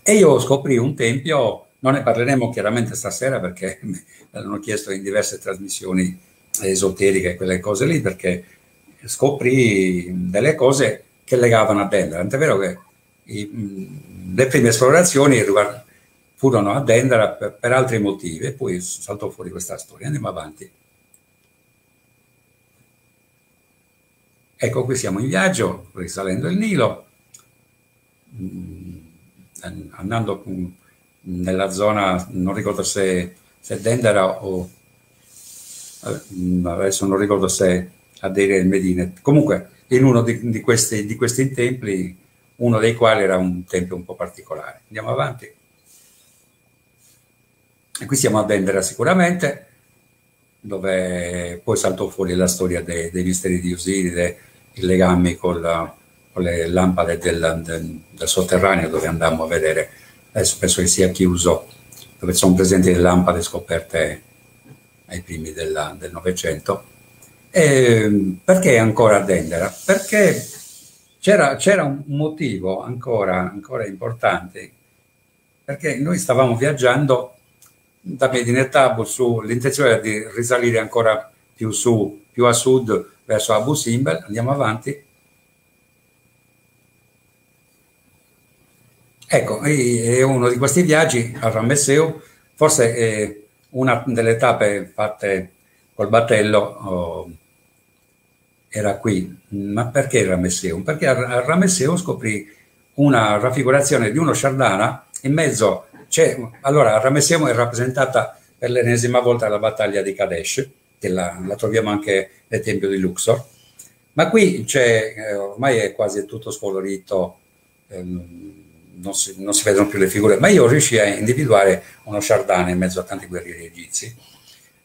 E io scoprì un tempio, non ne parleremo chiaramente stasera perché me l'hanno chiesto in diverse trasmissioni esoteriche, quelle cose lì, perché scoprì delle cose che legavano a Dendera. Tant'è vero che i, le prime esplorazioni furono a Dendera per, per, altri motivi e poi saltò fuori questa storia. Andiamo avanti. Ecco, qui siamo in viaggio, risalendo il Nilo, mm, andando nella zona, non ricordo se, se Dendera o adesso non ricordo se a Deir el Medine. Comunque, in uno di, di, questi, di questi templi, uno dei quali era un tempio un po' particolare. Andiamo avanti. E qui siamo a Dendera sicuramente, dove poi saltò fuori la storia dei, dei misteri di Osiride, i legami con, la, con le lampade del, del, del, sotterraneo, dove andammo a vedere, adesso penso che sia chiuso, dove sono presenti le lampade scoperte ai primi del Novecento eh, perché ancora a Dendera? Perché c'era, c'era un motivo ancora, ancora, importante, perché noi stavamo viaggiando da Medinet Abu su l'intenzione di risalire ancora più su, più a sud verso Abu Simbel, andiamo avanti. Ecco, è uno di questi viaggi a Ramesseu, forse è una delle tappe fatte col battello oh, era qui. Ma perché Ramesseum? Perché a Ramesseum scoprì una raffigurazione di uno Shardana in mezzo c'è, allora Ramesseum è rappresentata per l'ennesima volta la battaglia di Kadesh, che la, la troviamo anche nel tempio di Luxor, ma qui c'è, eh, ormai è quasi tutto scolorito, ehm, non, si, non, si, vedono più le figure, ma io riuscii a individuare uno Shardana in mezzo a tanti guerrieri egizi.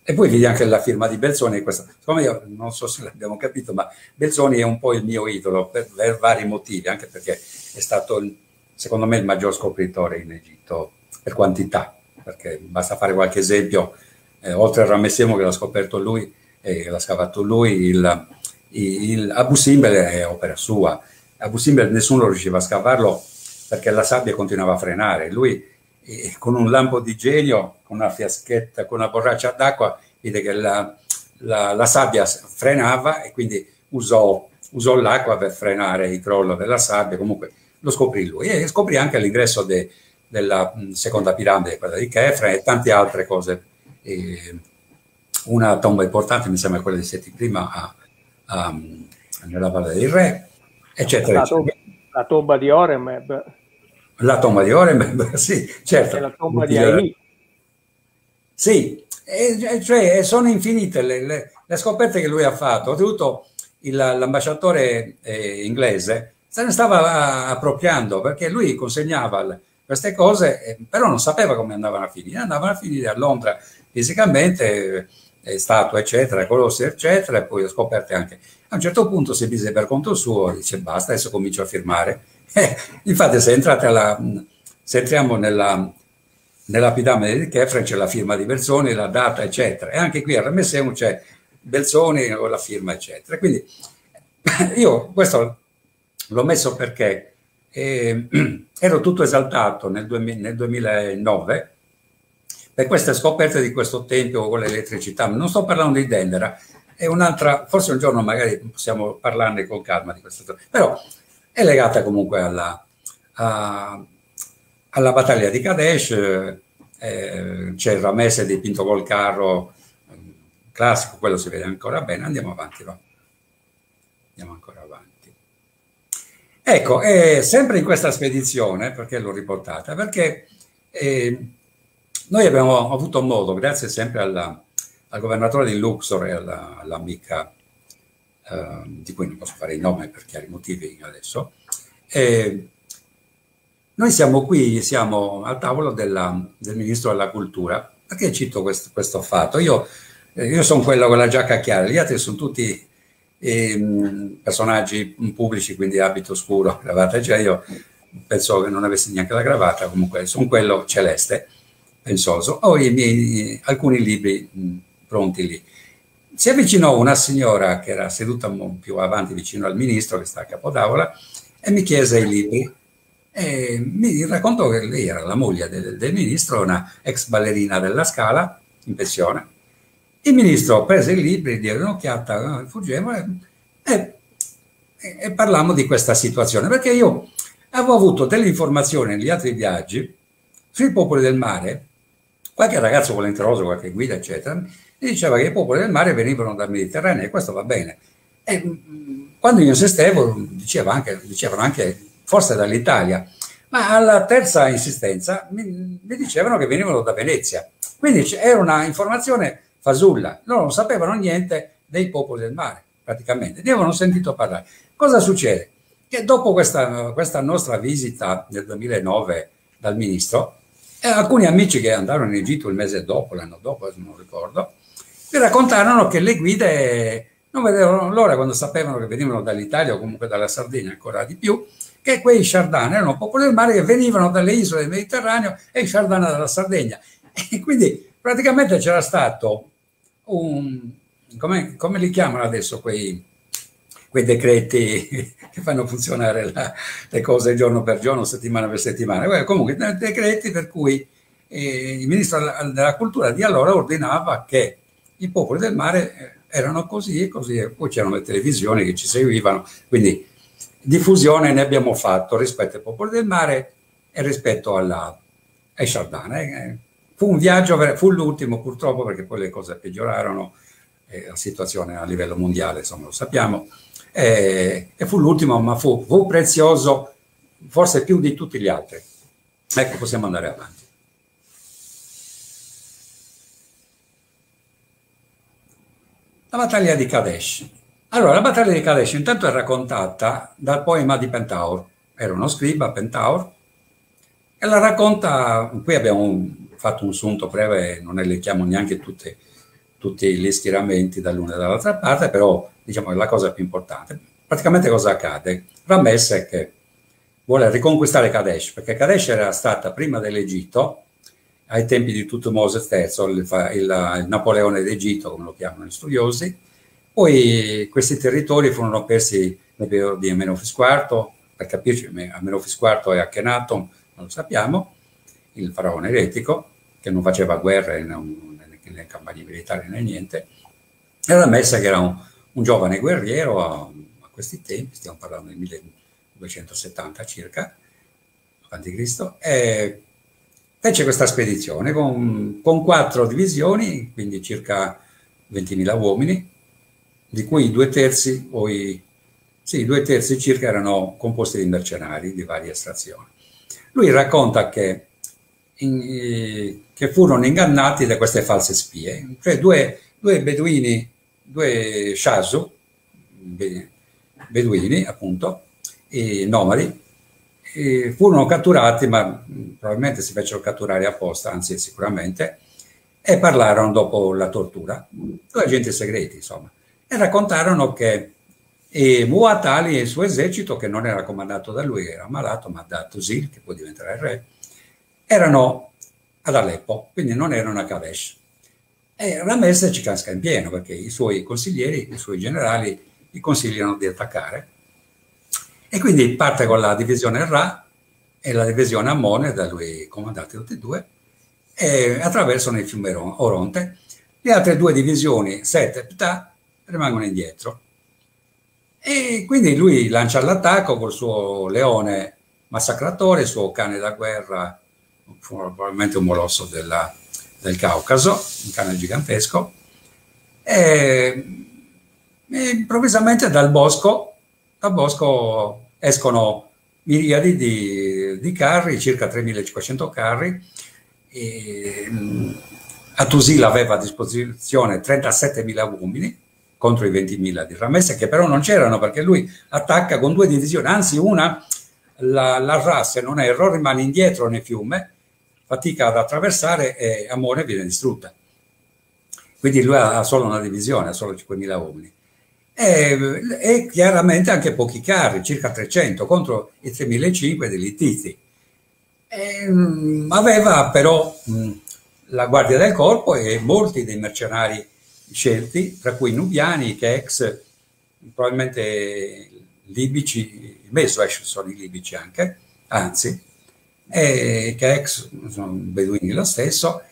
E poi vedi anche la firma di Belzoni, questa, siccome io non so se l'abbiamo capito, ma Belzoni è un po' il mio idolo per, per vari motivi, anche perché è stato, secondo me, il maggior scopritore in Egitto per quantità, perché basta fare qualche esempio, eh, oltre al Ramessemo che l'ha scoperto lui e eh, l'ha scavato lui, il, il, Abu Simbel è opera sua. Abu Simbel nessuno riusciva a scavarlo perché la sabbia continuava a frenare. Lui e con un lampo di genio, con una fiaschetta, con una borraccia d'acqua, vide che la, la, la sabbia frenava e quindi usò, usò, l'acqua per frenare il crollo della sabbia, comunque lo scoprì lui e scoprì anche l'ingresso de, della seconda piramide, quella di Kefra e tante altre cose. E una tomba importante, mi sembra quella di Seti prima, a, a, nella Valle dei Re, eccetera. La tomba, la tomba di Oremeb la tomba di Oremeb, sì, certo. E la tomba di Ai. Sì, e, cioè sono infinite le, le, le, scoperte che lui ha fatto. Oltretutto l'ambasciatore eh, inglese se ne stava appropriando perché lui consegnava queste cose, eh, però non sapeva come andavano a finire. Andavano a finire a Londra fisicamente, eh, statue, eccetera, colossi, eccetera, e poi ho scoperte anche. A un certo punto si mise per conto suo, dice basta, adesso comincio a firmare eh, infatti se alla, se entriamo nella, nella pidamide di Kefren c'è la firma di Belzoni, la data, eccetera. E anche qui al Ramesseum c'è Belzoni o la firma, eccetera. Quindi io questo l'ho messo perché eh, ero tutto esaltato nel, 2000, nel 2009 per queste scoperte di questo tempio con l'elettricità. Non sto parlando di Dendera, è un'altra, forse un giorno magari possiamo parlarne con calma di questa storia, però è legata comunque alla, a, alla battaglia di Kadesh, eh, c'è il Ramese di Pinto col carro, classico, quello si vede ancora bene, andiamo avanti, va. Andiamo ancora avanti. Ecco, eh, sempre in questa spedizione, perché l'ho riportata? Perché eh, noi abbiamo avuto modo, grazie sempre alla, al governatore di Luxor e alla, all'amica, eh, di cui non posso fare il nome per chiari motivi adesso, eh, noi siamo qui, siamo al tavolo della, del Ministro della Cultura. Perché cito questo, questo fatto? Io, eh, io, sono quello con la giacca chiara, gli altri sono tutti eh, personaggi pubblici, quindi abito scuro, cravatta. Cioè io penso che non avessi neanche la gravata, comunque sono quello celeste, pensoso. Ho i miei, alcuni libri pronti lì. Si avvicinò una signora che era seduta più avanti vicino al ministro che sta a capotavola e mi chiese i libri e mi raccontò che lei era la moglie del, del ministro, una ex ballerina della Scala, in pensione. Il ministro prese i libri, diede un'occhiata, fuggimmo e, e, e parlammo di questa situazione, perché io avevo avuto delle informazioni negli altri viaggi sui popoli del mare, qualche ragazzo volenteroso, qualche guida, eccetera, mi diceva che i popoli del mare venivano dal Mediterraneo e questo va bene. E mm, quando io insistevo, diceva anche, dicevano anche forse dall'Italia, ma alla terza insistenza mi, mi dicevano che venivano da Venezia. Quindi era una informazione fasulla, loro non sapevano niente dei popoli del mare, praticamente, ne avevano sentito parlare. Cosa succede? Che dopo questa, questa nostra visita nel 2009 dal ministro, eh, alcuni amici che andarono in Egitto il mese dopo, l'anno dopo, non ricordo, mi raccontarono che le guide non vedevano l'ora quando sapevano che venivano dall'Italia o comunque dalla Sardegna ancora di più, che quei Chardin erano popoli del mare che venivano dalle isole del Mediterraneo e i Chardin dalla Sardegna. E quindi praticamente c'era stato un, come, come li chiamano adesso quei, quei decreti che fanno funzionare la, le cose giorno per giorno, settimana per settimana. Comunque, decreti per cui eh, il ministro della cultura di allora ordinava che i popoli del mare eh, erano così e così, e poi c'erano le televisioni che ci seguivano, quindi diffusione ne abbiamo fatto rispetto ai popoli del mare e rispetto alla, ai Chardin. Eh. Fu un viaggio, fu l'ultimo purtroppo perché poi le cose peggiorarono, eh, la situazione a livello mondiale, insomma lo sappiamo, eh, e fu l'ultimo, ma fu, fu prezioso forse più di tutti gli altri. Ecco, possiamo andare avanti. La battaglia di Kadesh. Allora, la battaglia di Kadesh intanto è raccontata dal poema di Pentaur. Era uno scriba, Pentaur, e la racconta, qui abbiamo fatto un sunto breve, non elenchiamo neanche tutte, tutti gli schieramenti dall'una e dall'altra parte, però diciamo è la cosa più importante. Praticamente cosa accade? Ramesse che vuole riconquistare Kadesh, perché Kadesh era stata prima dell'Egitto, ai tempi di Tutmosis III, il, il, il Napoleone d'Egitto, come lo chiamano gli studiosi, poi questi territori furono persi nel periodo di Amenofis IV, per capirci, Amenofis IV è Akhenaton, non lo sappiamo, il faraone eretico, che non faceva guerre nelle campagne militari né niente, era Messa che era un, un giovane guerriero a, a, questi tempi, stiamo parlando del 1270 circa, Cristo, e fece questa spedizione con, con quattro divisioni, quindi circa 20.000 uomini, di cui due terzi, o i, sì, due terzi circa erano composti di mercenari di varie estrazioni. Lui racconta che, in, eh, che furono ingannati da queste false spie, cioè due, due beduini, due shasu, beduini appunto, nomadi, furono catturati, ma probabilmente si fecero catturare apposta, anzi sicuramente, e parlarono dopo la tortura, due agenti segreti insomma e raccontarono che e Muatali e il suo esercito, che non era comandato da lui, era malato, ma da Tusil, che poi diventare re, erano ad Aleppo, quindi non erano a Kadesh. E Ramesse ci casca in pieno perché i suoi consiglieri, i suoi generali gli consigliano di attaccare. E quindi parte con la divisione Ra e la divisione Ammone, da lui comandati tutti e due, e attraversano il fiume Oronte. Le altre due divisioni, Set e Ptah, rimangono indietro. E quindi lui lancia l'attacco col suo leone massacratore, il suo cane da guerra, probabilmente un molosso della, del Caucaso, un cane gigantesco, e, e improvvisamente dal bosco, dal bosco escono miriadi di, di carri, circa 3.500 carri. E, Atusil aveva a disposizione 37.000 uomini contro i 20.000 di Ramesse, che però non c'erano perché lui attacca con due divisioni, anzi una, la, la Ra, se non erro, rimane indietro nel fiume, fatica ad attraversare e Amore viene distrutta. Quindi lui ha solo una divisione, ha solo 5.000 uomini. E, e, chiaramente anche pochi carri, circa 300, contro i 3.500 degli Ittiti. E, mh, aveva però mh, la guardia del corpo e molti dei mercenari scelti, tra cui nubiani, che ex probabilmente libici, Mesoesh sono i libici anche, anzi, e che ex sono beduini lo stesso,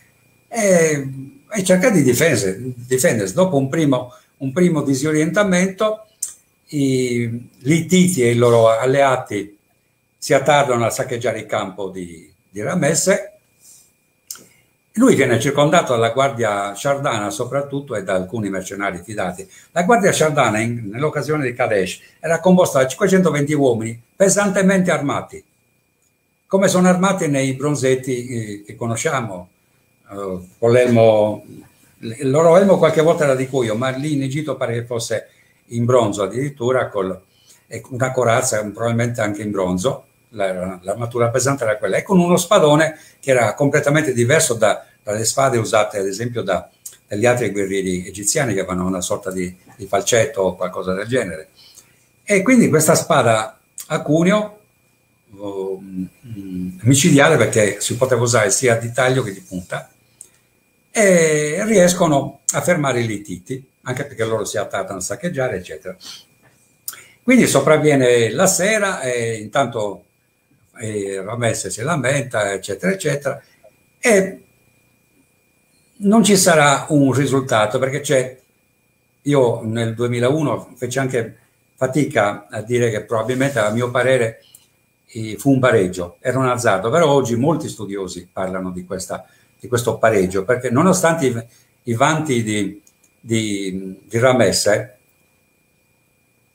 e, e cerca di difendersi. Dopo un primo, un primo disorientamento, i, gli Ittiti e i loro alleati si attardano a saccheggiare il campo di, di Ramesse lui viene circondato dalla guardia sciardana soprattutto e da alcuni mercenari fidati. La guardia sciardana nell'occasione di Kadesh era composta da 520 uomini pesantemente armati, come sono armati nei bronzetti eh, che conosciamo, eh, con l'elmo, il loro elmo qualche volta era di cuoio, ma lì in Egitto pare che fosse in bronzo addirittura, con una corazza probabilmente anche in bronzo, l'armatura pesante era quella, e con uno spadone che era completamente diverso da, dalle spade usate ad esempio da, dagli altri guerrieri egiziani che avevano una sorta di, di falcetto o qualcosa del genere. E quindi questa spada a cuneo, oh, micidiale perché si poteva usare sia di taglio che di punta, e riescono a fermare i lititi, anche perché loro si attardano a saccheggiare, eccetera. Quindi sopravviene la sera e intanto e Ramesse si lamenta, eccetera, eccetera, e non ci sarà un risultato perché c'è, io nel 2001 feci anche fatica a dire che probabilmente a mio parere fu un pareggio, era un azzardo, però oggi molti studiosi parlano di, questa, di questo pareggio perché nonostante i, i vanti di, di, di Ramesse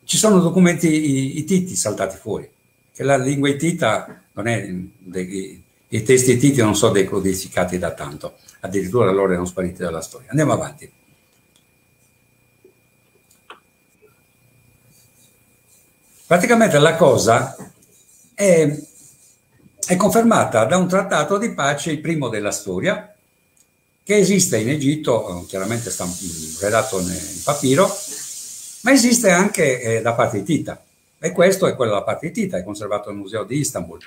ci sono documenti, i, i titi saltati fuori che la lingua itita non è dei, i testi ititi non sono decodificati da tanto, addirittura loro erano spariti dalla storia. Andiamo avanti. Praticamente la cosa è, è confermata da un trattato di pace, il primo della storia, che esiste in Egitto, chiaramente sta redatto in papiro, ma esiste anche eh, da parte Tita. E questo è quello della partitita, è conservato al Museo di Istanbul.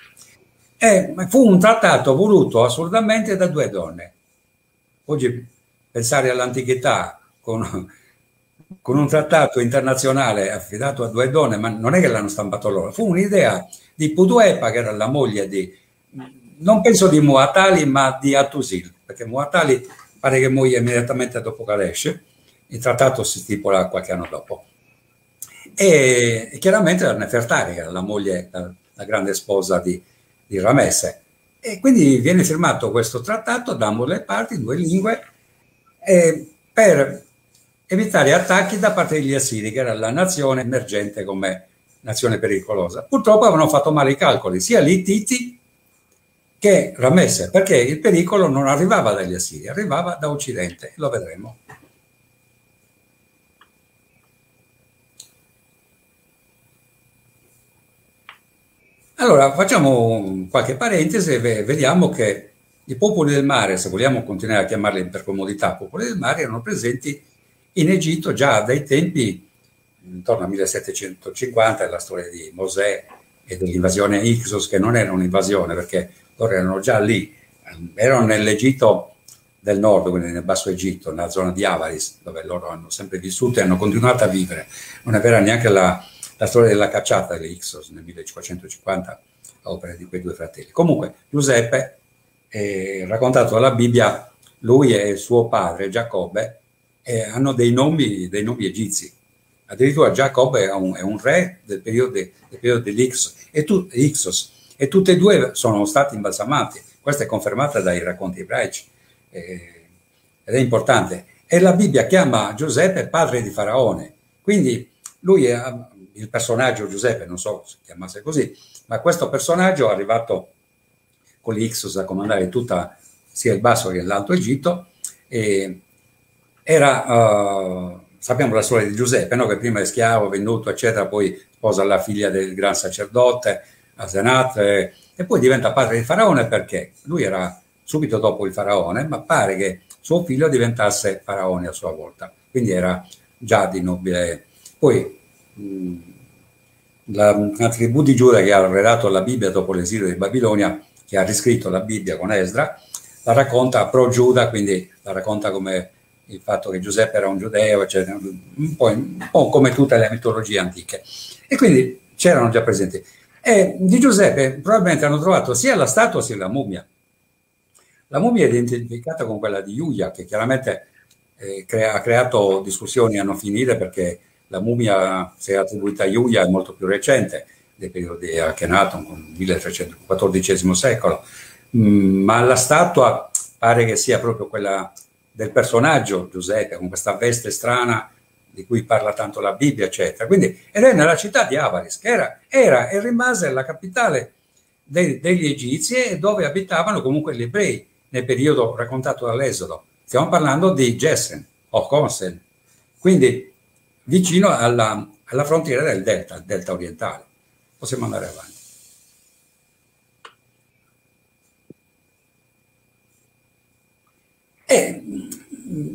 E fu un trattato voluto assolutamente da due donne. Oggi pensare all'antichità con, con un trattato internazionale affidato a due donne, ma non è che l'hanno stampato loro, fu un'idea di Puduepa, che era la moglie di, non penso di Muatali, ma di Atusil, perché Muatali pare che muoia immediatamente dopo Kadesh, il trattato si stipula qualche anno dopo e chiaramente la Nefertari, la moglie, la, la grande sposa di, di, Ramesse. E quindi viene firmato questo trattato da ambo le parti, in due lingue, eh, per evitare attacchi da parte degli Assiri, che era la nazione emergente come nazione pericolosa. Purtroppo avevano fatto male i calcoli, sia gli Titi che Ramesse, perché il pericolo non arrivava dagli Assiri, arrivava da Occidente, lo vedremo. Allora, facciamo qualche parentesi e vediamo che i popoli del mare, se vogliamo continuare a chiamarli per comodità popoli del mare, erano presenti in Egitto già dai tempi intorno al 1750, la storia di Mosè e dell'invasione a Ixos, che non era un'invasione perché loro erano già lì erano nell'Egitto del nord, quindi nel Basso Egitto, nella zona di Avaris, dove loro hanno sempre vissuto e hanno continuato a vivere. Non è vera neanche la, la storia della cacciata degli Ixos nel 1550, opera di quei due fratelli. Comunque, Giuseppe, eh, raccontato dalla Bibbia, lui e suo padre Giacobbe eh, hanno dei nomi, dei nomi egizi. Addirittura Giacobbe è un, è un re del periodo, de, del periodo degli Ixos e, tu, Ixos e tutti e due sono stati imbalsamati. Questa è confermata dai racconti ebraici eh, ed è importante. E la Bibbia chiama Giuseppe padre di Faraone. Quindi lui è il personaggio Giuseppe, non so se chiamasse così, ma questo personaggio è arrivato con gli Ixos a comandare tutta sia il Basso che l'Alto Egitto e era, uh, sappiamo la storia di Giuseppe, no? che prima è schiavo, venduto, eccetera, poi sposa la figlia del gran sacerdote, Asenat, eh, e poi diventa padre di Faraone perché lui era subito dopo il Faraone, ma pare che suo figlio diventasse Faraone a sua volta, quindi era già di nobile. Poi mh, la, la, tribù di Giuda che ha redatto la Bibbia dopo l'esilio di Babilonia, che ha riscritto la Bibbia con Esdra, la racconta pro Giuda, quindi la racconta come il fatto che Giuseppe era un giudeo, eccetera, un po', un po come tutte le mitologie antiche. E quindi c'erano già presenti. E di Giuseppe probabilmente hanno trovato sia la statua sia la mummia. La mummia è identificata con quella di Yuya, che chiaramente eh, crea, ha creato discussioni a non finire perché la mummia, se attribuita a Yuya, è molto più recente, del periodo di Akhenaton, 1314 secolo, mm, ma la statua pare che sia proprio quella del personaggio Giuseppe, con questa veste strana di cui parla tanto la Bibbia, eccetera. Quindi, ed è nella città di Avaris, che era, era e rimase la capitale dei, degli egizi e dove abitavano comunque gli ebrei nel periodo raccontato dall'Esodo. Stiamo parlando di Gessen o Consen, quindi vicino alla, alla frontiera del delta, delta orientale. Possiamo andare avanti. E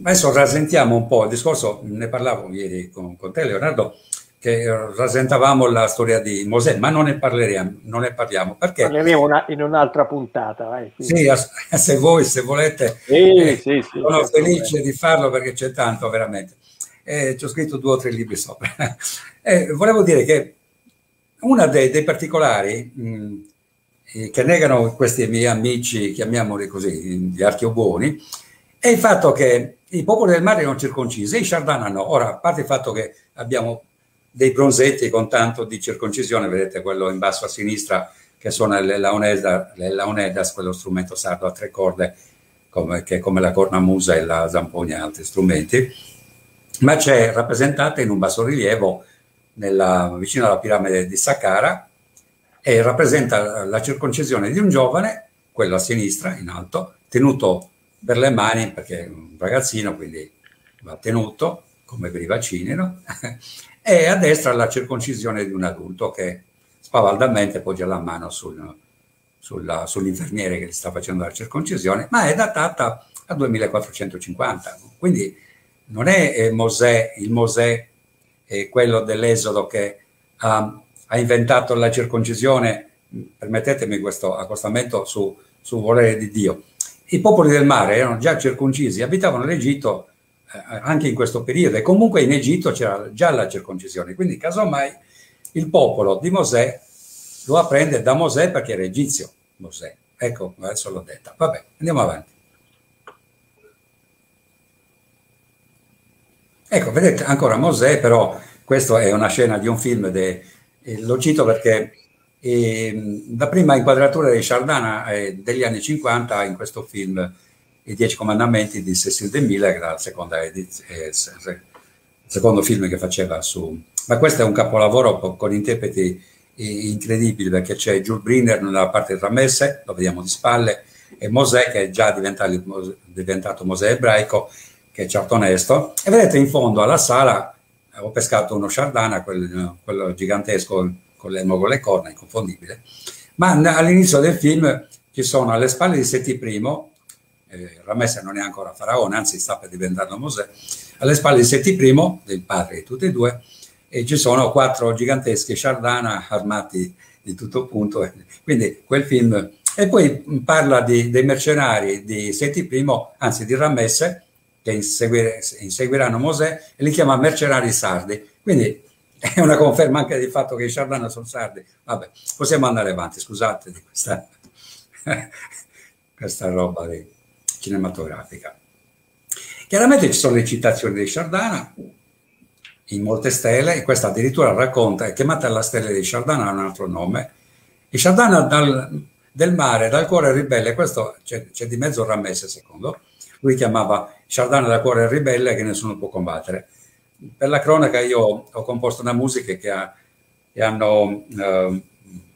adesso rasentiamo un po' il discorso, ne parlavo ieri con, con te Leonardo, che rasentavamo la storia di Mosè, ma non ne parleremo, non ne parliamo perché... Parleremo una, in un'altra puntata, vai. Sì, se voi, se volete, sì, eh, sì, sì, sono felice di farlo perché c'è tanto veramente. Eh, ci ho scritto due o tre libri sopra. eh, volevo dire che uno dei, dei, particolari mh, eh, che negano questi miei amici, chiamiamoli così, gli archeobuoni, è il fatto che i popoli del mare erano circoncisi i Sardana no. Ora, a parte il fatto che abbiamo dei bronzetti con tanto di circoncisione, vedete quello in basso a sinistra che sono le laonedas quello strumento sardo a tre corde, come, che come la cornamusa e la zampogna e altri strumenti, ma c'è rappresentata in un bassorilievo nella, vicino alla piramide di Saqqara e rappresenta la circoncisione di un giovane, quello a sinistra in alto, tenuto per le mani perché è un ragazzino, quindi va tenuto come per i vaccini, no? e a destra la circoncisione di un adulto che spavaldamente poggia la mano sul, sulla, sull'infermiere che gli sta facendo la circoncisione, ma è datata a 2450. Quindi non è eh, Mosè, il Mosè è quello dell'Esodo che ha, ha inventato la circoncisione, permettetemi questo accostamento su, su volere di Dio, i popoli del mare erano già circoncisi, abitavano l'Egitto eh, anche in questo periodo e comunque in Egitto c'era già la circoncisione, quindi casomai il popolo di Mosè lo apprende da Mosè perché era egizio Mosè. Ecco, adesso l'ho detta. Vabbè, andiamo avanti. Ecco, vedete ancora Mosè, però questa è una scena di un film, de, eh, lo cito perché e la prima inquadratura di Chardana è degli anni 50 in questo film I Dieci Comandamenti di Cecil DeMille, che era eh, il secondo film che faceva su... Ma questo è un capolavoro con interpreti incredibili perché c'è Jules Briner nella parte di Ramesse, lo vediamo di spalle, e Mosè che è già diventato, diventato Mosè ebraico, che è certo onesto. E vedete in fondo alla sala ho pescato uno Chardana, quello, quello gigantesco con l'elmo con le corna, inconfondibile. Ma all'inizio del film ci sono alle spalle di Seti I, eh, Ramesse non è ancora faraone, anzi sta per diventare Mosè, alle spalle di Seti I, del padre di tutti e due, e ci sono quattro giganteschi Shardana armati di tutto punto. Quindi quel film E poi parla di, dei mercenari di Seti I, anzi di Ramesse, che inseguire, inseguiranno Mosè e li chiama mercenari sardi. Quindi è una conferma anche del fatto che i Sardana sono sardi. Vabbè, possiamo andare avanti, scusate di questa, questa roba di, cinematografica. Chiaramente ci sono le citazioni dei Sardana in molte stelle, e questa addirittura racconta, è chiamata la stella di Sardana, ha un altro nome. I Sardana dal, del mare, dal cuore ribelle, questo c'è, di mezzo Ramesse secondo, lui chiamava Sardana dal cuore ribelle che nessuno può combattere. Per la cronaca io ho composto una musica che, ha, che hanno eh,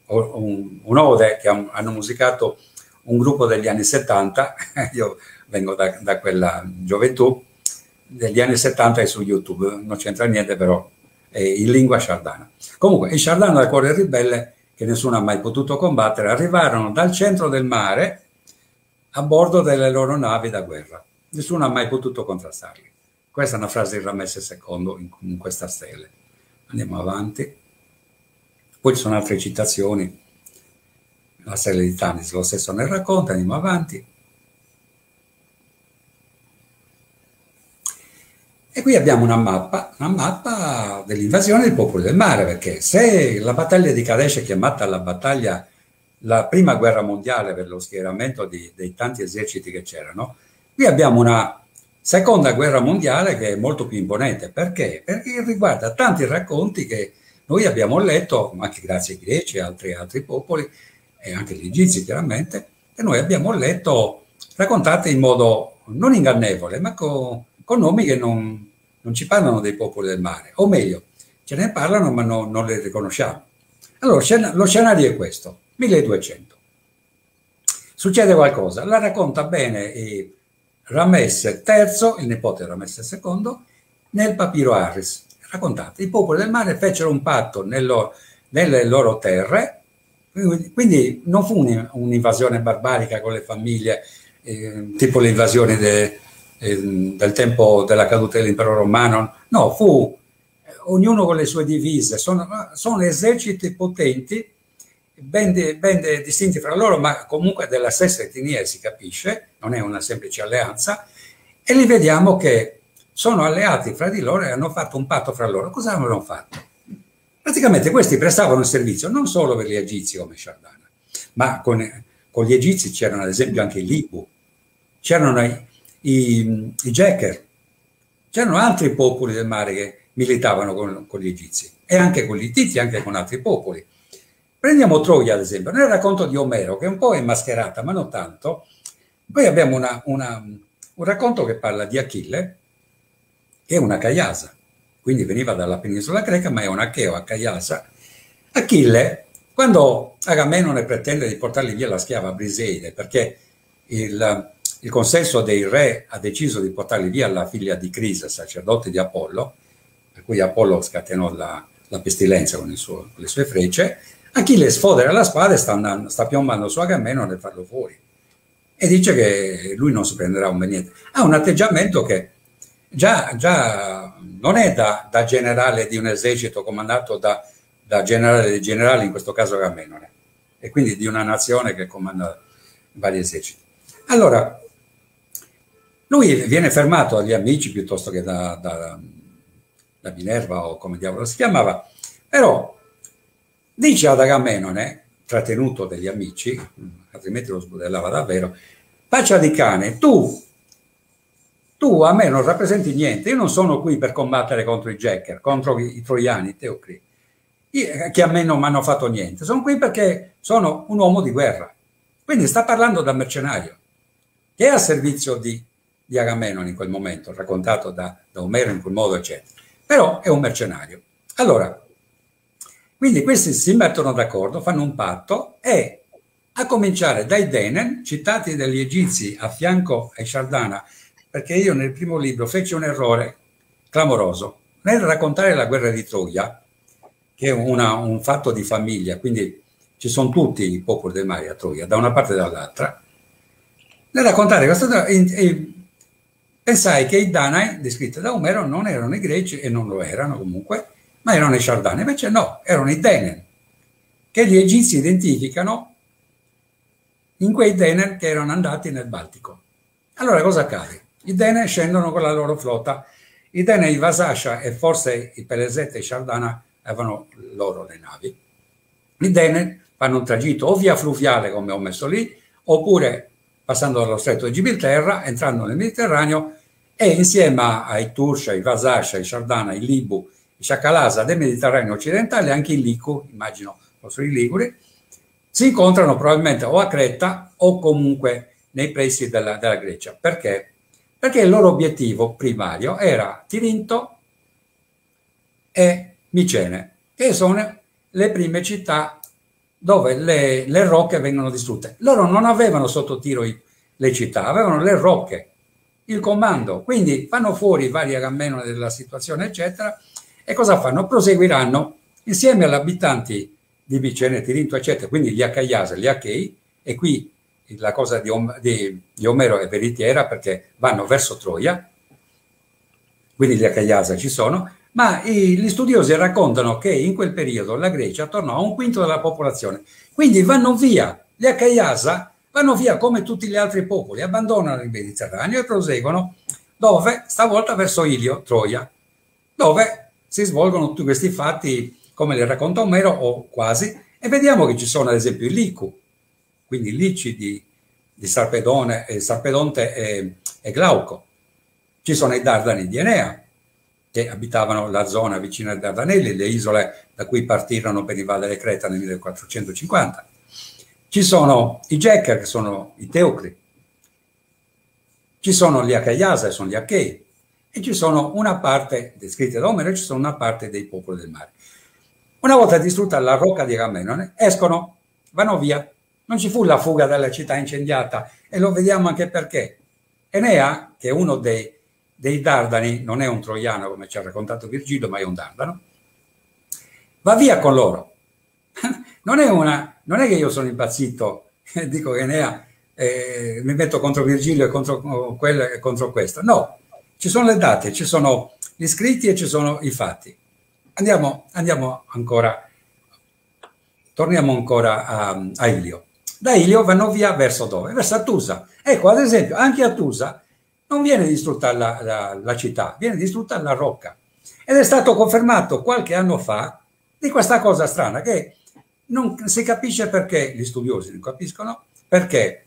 un, un, ode che hanno musicato un gruppo degli anni 70, io vengo da, da quella gioventù, degli anni 70 è su YouTube, non c'entra niente però è in lingua sciardana. Comunque, i sciardano dal cuore ribelle, che nessuno ha mai potuto combattere, arrivarono dal centro del mare a bordo delle loro navi da guerra. Nessuno ha mai potuto contrastarli. Questa è una frase di Ramesse II in, in questa stele. Andiamo avanti. Poi ci sono altre citazioni. La stella di Tanis lo stesso ne racconta, andiamo avanti. E qui abbiamo una mappa, una mappa dell'invasione dei popoli del mare, perché se la battaglia di Kadesh è chiamata la battaglia, la prima guerra mondiale per lo schieramento di, dei tanti eserciti che c'erano, qui abbiamo una seconda guerra mondiale che è molto più imponente. Perché? Perché riguarda tanti racconti che noi abbiamo letto, anche grazie ai greci e altri, altri popoli, e anche gli egizi chiaramente, che noi abbiamo letto raccontate in modo non ingannevole, ma con con nomi che non, non, ci parlano dei popoli del mare, o meglio, ce ne parlano ma no, non le riconosciamo. Allora, lo scenario è questo, 1200. Succede qualcosa, la racconta bene Ramesse III, il nipote di Ramesse II, nel papiro Harris. Raccontate, i popoli del mare fecero un patto nello, nelle loro terre, quindi non fu un'invasione barbarica con le famiglie, eh, tipo le invasioni de, del tempo della caduta dell'impero romano, no, fu ognuno con le sue divise, sono, sono eserciti potenti, ben, ben, distinti fra loro, ma comunque della stessa etnia, si capisce, non è una semplice alleanza, e li vediamo che sono alleati fra di loro e hanno fatto un patto fra loro. Cosa avevano fatto? Praticamente questi prestavano servizio non solo per gli egizi come Sciardana, ma con, con gli egizi c'erano ad esempio anche i Libu, c'erano i, i, i Jacker. C'erano altri popoli del mare che militavano con, con gli egizi e anche con gli Itizi, anche con altri popoli. Prendiamo Troia, ad esempio, nel racconto di Omero, che un po' è mascherata, ma non tanto. Poi abbiamo una, una, un racconto che parla di Achille, che è una caiasa, quindi veniva dalla penisola greca, ma è un acheo a caiasa. Achille, quando Agamennone pretende di portargli via la schiava Briseide, perché il, il consenso dei re ha deciso di portarli via la figlia di Crisa, sacerdote di Apollo, per cui Apollo scatenò la, la pestilenza con, suo, con, le sue frecce, Achille sfodera la spada e sta, andando, sta piombando su Agamennone e farlo fuori. E dice che lui non si prenderà un niente. Ha un atteggiamento che già, già non è da, da, generale di un esercito comandato da, da generale dei generali, in questo caso Agamennone, e quindi di una nazione che comanda vari eserciti. Allora, lui viene fermato dagli amici piuttosto che da, da, da Minerva o come diavolo si chiamava, però dice ad Agamennone, trattenuto dagli amici, altrimenti lo sbudellava davvero, faccia di cane, tu, tu a me non rappresenti niente, io non sono qui per combattere contro i Jacker, contro i, i troiani, Teocri, che a me non mi hanno fatto niente, sono qui perché sono un uomo di guerra. Quindi sta parlando da mercenario, che è a servizio di di Agamennone in quel momento, raccontato da, da Omero in quel modo, eccetera. Però è un mercenario. Allora, quindi questi si mettono d'accordo, fanno un patto e a cominciare dai Denen, citati dagli egizi a fianco ai Sardana, perché io nel primo libro feci un errore clamoroso. Nel raccontare la guerra di Troia, che è una, un fatto di famiglia, quindi ci sono tutti i popoli del mare a Troia, da una parte e dall'altra, nel raccontare questa cosa, Pensai che i Danai, descritti da Omero, non erano i greci, e non lo erano comunque, ma erano i Sardani. Invece no, erano i Denen, che gli egizi identificano in quei Dene che erano andati nel Baltico. Allora cosa accade? I Dene scendono con la loro flotta, i Dene, i Vasascia e forse i Pelesette e i Sciardana avevano loro le navi. I Dene fanno un tragitto o via fluviale come ho messo lì, oppure passando dallo stretto di Gibilterra, entrando nel Mediterraneo e insieme ai Turcia, ai Vasascia, ai Sciardana, ai Libu, Sciacalasa del Mediterraneo occidentale, anche i Licu, immagino fossero i Liguri, si incontrano probabilmente o a Creta o comunque nei pressi della, della Grecia. Perché? Perché il loro obiettivo primario era Tirinto e Micene, che sono le prime città dove le, le rocche vengono distrutte. Loro non avevano sotto tiro i, le città, avevano le rocche, il comando, quindi fanno fuori vari agammeno della situazione, eccetera, e cosa fanno? Proseguiranno insieme agli abitanti di Vicene, Tirinto, eccetera, quindi gli Acaiasa, gli Achei, e qui la cosa di, Om- di, di, Omero è veritiera perché vanno verso Troia, quindi gli Acaiasa ci sono, ma i, gli studiosi raccontano che in quel periodo la Grecia tornò a un quinto della popolazione, quindi vanno via, gli Acaiasa vanno via come tutti gli altri popoli, abbandonano il Mediterraneo e proseguono dove? Stavolta verso Ilio, Troia, dove si svolgono tutti questi fatti come le racconta Omero o quasi, e vediamo che ci sono ad esempio i Licu, quindi i Lici di, di Sarpedone, eh, Sarpedonte e, e, Glauco. Ci sono i Dardani di Enea, che abitavano la zona vicina ai Dardanelli, le isole da cui partirono per invadere Creta nel 1450. Ci sono i Jekker, che sono i Teucri. Ci sono gli Acaiasa, che sono gli Achei. E ci sono una parte, descritte da Omero, ci sono una parte dei popoli del mare. Una volta distrutta la rocca di Agamennone, escono, vanno via. Non ci fu la fuga dalla città incendiata e lo vediamo anche perché. Enea, che è uno dei, dei Dardani, non è un troiano come ci ha raccontato Virgilio, ma è un Dardano, va via con loro. Non è, una, non è che io sono impazzito e dico che Enea eh, mi metto contro Virgilio e contro quello e contro questo. No, ci sono le date, ci sono gli scritti e ci sono i fatti. Andiamo, andiamo ancora, torniamo ancora a, a, Ilio. Da Ilio vanno via verso dove? Verso Attusa. Ecco, ad esempio, anche a Attusa non viene distrutta la, la, la città, viene distrutta la rocca. Ed è stato confermato qualche anno fa di questa cosa strana che non si capisce perché, gli studiosi non capiscono, perché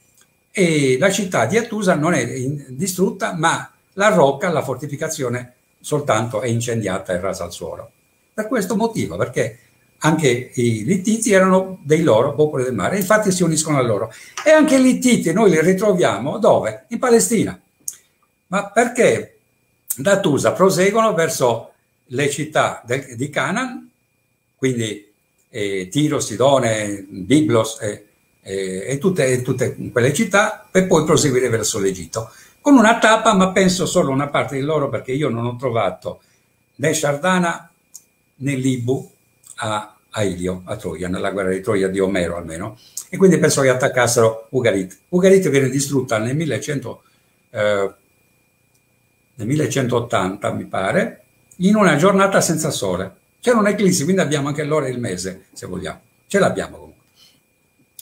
e la città di Attusa non è distrutta, ma la rocca, la fortificazione soltanto è incendiata e rasa al suolo per questo motivo, perché anche i littiti erano dei loro popoli del mare, infatti si uniscono a loro. E anche i littiti noi li ritroviamo dove? In Palestina. Ma perché da Tusa proseguono verso le città del, di Canaan, quindi eh, Tiro, Sidone, Biblos e, e, e, tutte, e, tutte, quelle città, per poi proseguire verso l'Egitto. Con una tappa, ma penso solo una parte di loro, perché io non ho trovato né Sardana nell'Ibu a, a Ilio, a Troia, nella guerra di Troia di Omero almeno, e quindi pensò che attaccassero Ugarit. Ugarit viene distrutta nel, 1100, eh, nel 1180, mi pare, in una giornata senza sole. C'era un'eclissi, quindi abbiamo anche l'ora e il mese, se vogliamo. Ce l'abbiamo comunque.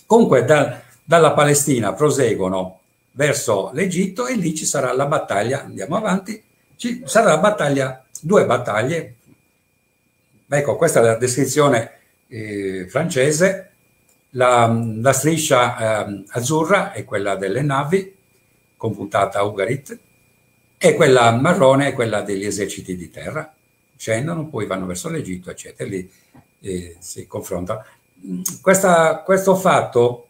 Comunque da, dalla Palestina proseguono verso l'Egitto e lì ci sarà la battaglia, andiamo avanti, ci sarà la battaglia, due battaglie Ecco, questa è la descrizione eh, francese. La, la striscia eh, azzurra è quella delle navi, con puntata a Ugarit, e quella marrone è quella degli eserciti di terra. Scendono, poi vanno verso l'Egitto, eccetera, lì eh, si confrontano. Questa, questo fatto,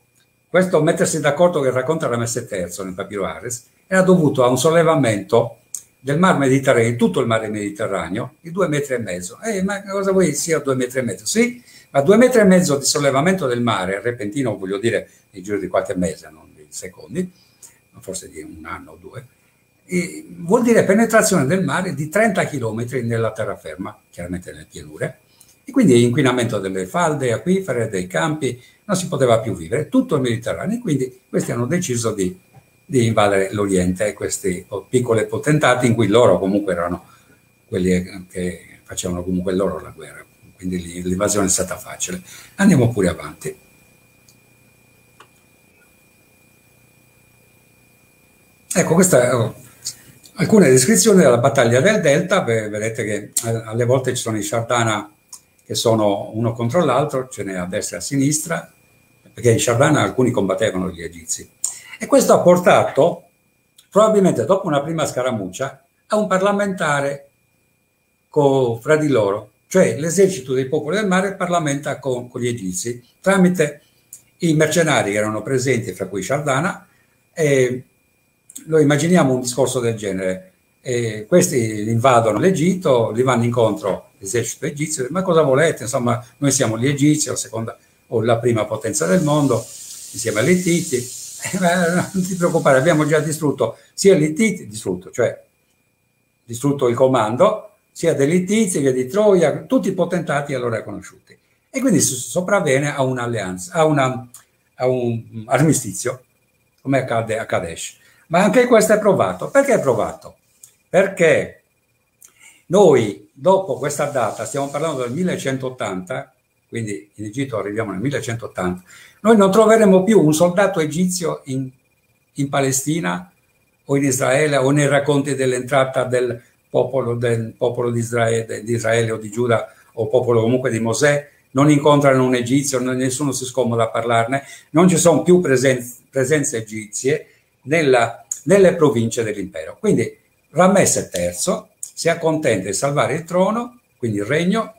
questo mettersi d'accordo che racconta Ramesse III nel Papiro Ares, era dovuto a un sollevamento del mar Mediterraneo, tutto il mare Mediterraneo, di due metri e mezzo. Eh, ma cosa vuoi sia due metri e mezzo? Sì, ma due metri e mezzo di sollevamento del mare, repentino voglio dire nel giro di qualche mese, non di secondi, forse di un anno o due, vuol dire penetrazione del mare di 30 km nella terraferma, chiaramente nelle pianure, e quindi inquinamento delle falde acquifere, dei campi, non si poteva più vivere, tutto il Mediterraneo, quindi questi hanno deciso di di invadere l'Oriente, questi piccoli potentati in cui loro comunque erano quelli che facevano comunque loro la guerra, quindi l'invasione è stata facile. Andiamo pure avanti. Ecco, questa oh, alcune descrizioni della battaglia del Delta, vedete che alle volte ci sono i Shardana che sono uno contro l'altro, ce n'è a destra e a sinistra, perché in Shardana alcuni combattevano gli egizi. E questo ha portato, probabilmente dopo una prima scaramuccia, a un parlamentare con, fra di loro, cioè l'esercito dei popoli del mare parlamenta con, con gli egizi tramite i mercenari che erano presenti, fra cui Shardana, e lo immaginiamo un discorso del genere. E questi invadono l'Egitto, gli vanno incontro l'esercito egizio, ma cosa volete? Insomma, noi siamo gli egizi, la seconda o la prima potenza del mondo, insieme agli Ittiti. Eh, non ti preoccupare, abbiamo già distrutto sia gli Ittiti, distrutto, cioè distrutto il comando, sia degli Ittizi che di Troia, tutti i potentati allora conosciuti. E quindi sopravviene a un'alleanza, a, una, a un armistizio, come accade a Kadesh. Ma anche questo è provato. Perché è provato? Perché noi, dopo questa data, stiamo parlando del 1180, quindi in Egitto arriviamo nel 1180, noi non troveremo più un soldato egizio in, in Palestina o in Israele o nei racconti dell'entrata del popolo, del popolo di, Israele, di Israele o di Giuda o popolo comunque di Mosè, non incontrano un egizio, nessuno si scomoda a parlarne, non ci sono più presenze, presenze egizie, nella, nelle province dell'impero. Quindi Ramesse III si accontenta di salvare il trono, quindi il regno,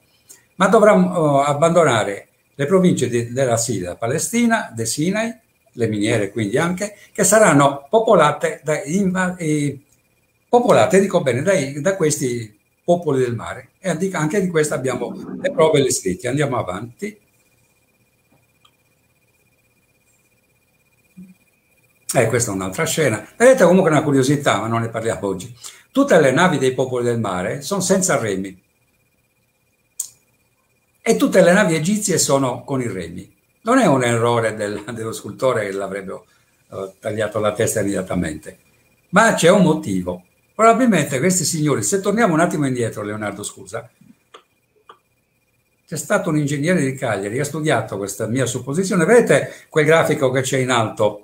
ma dovrà uh, abbandonare le province di, della Siria, Palestina, del Sinai, le miniere quindi anche, che saranno popolate, da, in, eh, popolate dico bene, dai, da questi popoli del mare. E anche di questo abbiamo le prove e le scritte. Andiamo avanti. Eh, questa è un'altra scena. Vedete comunque una curiosità, ma non ne parliamo oggi. Tutte le navi dei popoli del mare sono senza remi e tutte le navi egizie sono con i remi. Non è un errore del, dello scultore che l'avrebbe uh, tagliato la testa immediatamente, ma c'è un motivo. Probabilmente questi signori, se torniamo un attimo indietro, Leonardo, scusa, c'è stato un ingegnere di Cagliari che ha studiato questa mia supposizione. Vedete quel grafico che c'è in alto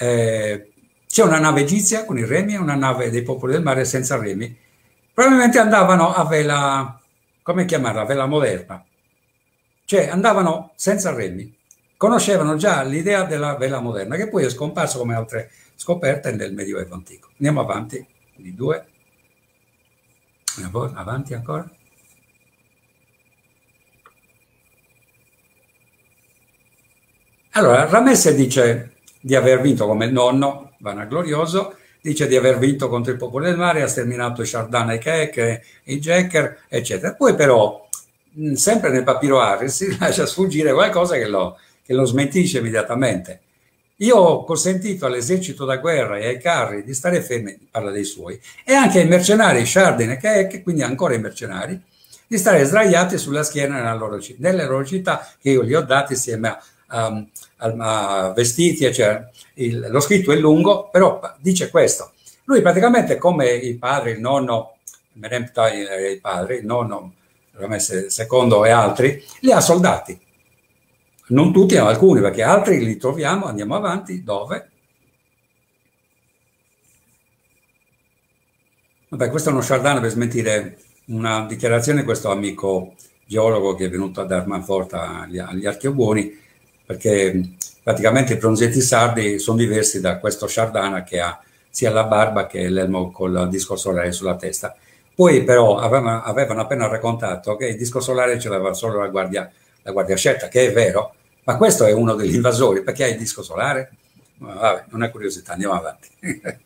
eh, c'è una nave egizia con i remi e una nave dei popoli del mare senza remi. Probabilmente andavano a vela, come chiamarla, vela moderna, cioè andavano senza remi. Conoscevano già l'idea della vela moderna, che poi è scomparso come altre scoperte nel Medioevo antico. Andiamo avanti, di due. Avanti ancora. Allora, Ramesse dice di aver vinto come il nonno, vanaglorioso, dice di aver vinto contro il popolo del mare, ha sterminato i Chardana e i Kek, i Jacker, eccetera. Poi però, sempre nel papiro Harris, si lascia sfuggire qualcosa che lo, che lo smentisce immediatamente. Io ho consentito all'esercito da guerra e ai carri di stare fermi, parla dei suoi, e anche ai mercenari Chardin e Kek, quindi ancora i mercenari, di stare sdraiati sulla schiena nella loro, nelle loro città che io li ho dati insieme a, um, vestiti, eccetera. Il, lo scritto è lungo, però dice questo. Lui praticamente come il padre, il nonno, Merempta il padre, il nonno Ramesse II e altri, li ha soldati. Non tutti, ma alcuni, perché altri li troviamo, andiamo avanti, dove? Vabbè, questo è uno Chardin per smentire una dichiarazione di questo amico geologo che è venuto a dar manforta agli, agli archeoboni, perché praticamente i bronzetti sardi sono diversi da questo Chardana che ha sia la barba che l'elmo col disco solare sulla testa. Poi però avevano, avevano appena raccontato che il disco solare ce l'aveva solo la guardia, la guardia scelta, che è vero, ma questo è uno degli invasori, perché ha il disco solare? Vabbè, non è curiosità, andiamo avanti.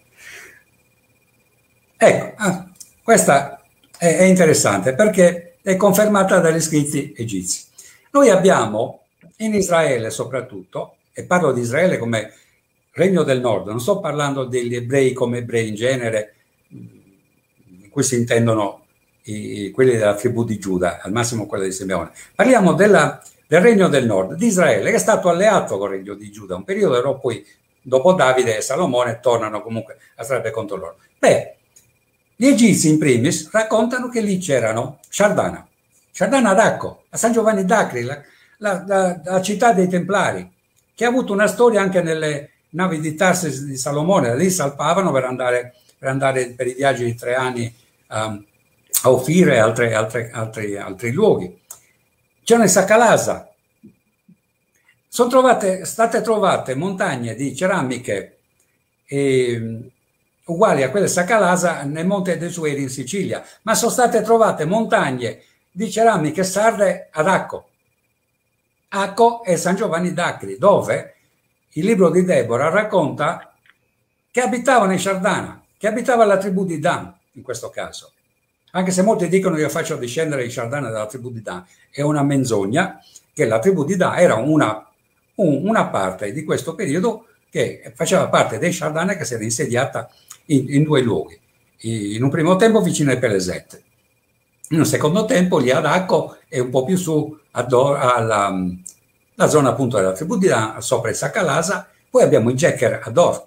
ecco, ah, questa è, è interessante perché è confermata dagli scritti egizi. Noi abbiamo in Israele soprattutto, e parlo di Israele come regno del nord, non sto parlando degli ebrei come ebrei in genere, in cui si intendono i, quelli della tribù di Giuda, al massimo quella di Simeone. Parliamo della, del regno del nord, di Israele, che è stato alleato con il regno di Giuda, un periodo però poi dopo Davide e Salomone tornano comunque a stare contro loro. Beh, gli egizi in primis raccontano che lì c'erano Shardana, Shardana ad a San Giovanni d'Acri, la, la, la, città dei Templari, che ha avuto una storia anche nelle, navi di Tarsis di Salomone, lì salpavano per andare per, andare per i viaggi di tre anni um, a Ofire e altri, altri, altri, altri luoghi. C'è Sacalasa. Sono trovate, state trovate montagne di ceramiche eh, uguali a quelle Sacalasa nel Monte dei Sueri in Sicilia, ma sono state trovate montagne di ceramiche sarde ad Acco. Acco e San Giovanni d'Acri, dove il libro di Deborah racconta che abitavano in Sardana, che abitava la tribù di Dan in questo caso. Anche se molti dicono io faccio discendere i Sardana dalla tribù di Dan, è una menzogna che la tribù di Dan era una, un, una parte di questo periodo che faceva parte dei Sardana che si era insediata in, in due luoghi. In un primo tempo vicino ai Pelesette, in un secondo tempo lì ad Acco e un po' più su alla la zona appunto della tribù di Dan, sopra il Sacalasa, poi abbiamo i Jecker ad Or.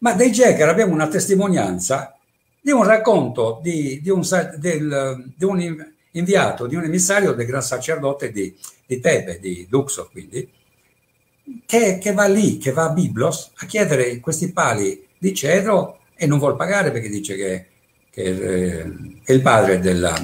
Ma dei Jecker abbiamo una testimonianza di un racconto di, di, un, del, di, un, inviato, di un emissario del gran sacerdote di, di Tebe, di Luxor quindi, che, che, va lì, che va a Biblos a chiedere questi pali di cedro e non vuol pagare perché dice che, che, eh, che il padre della,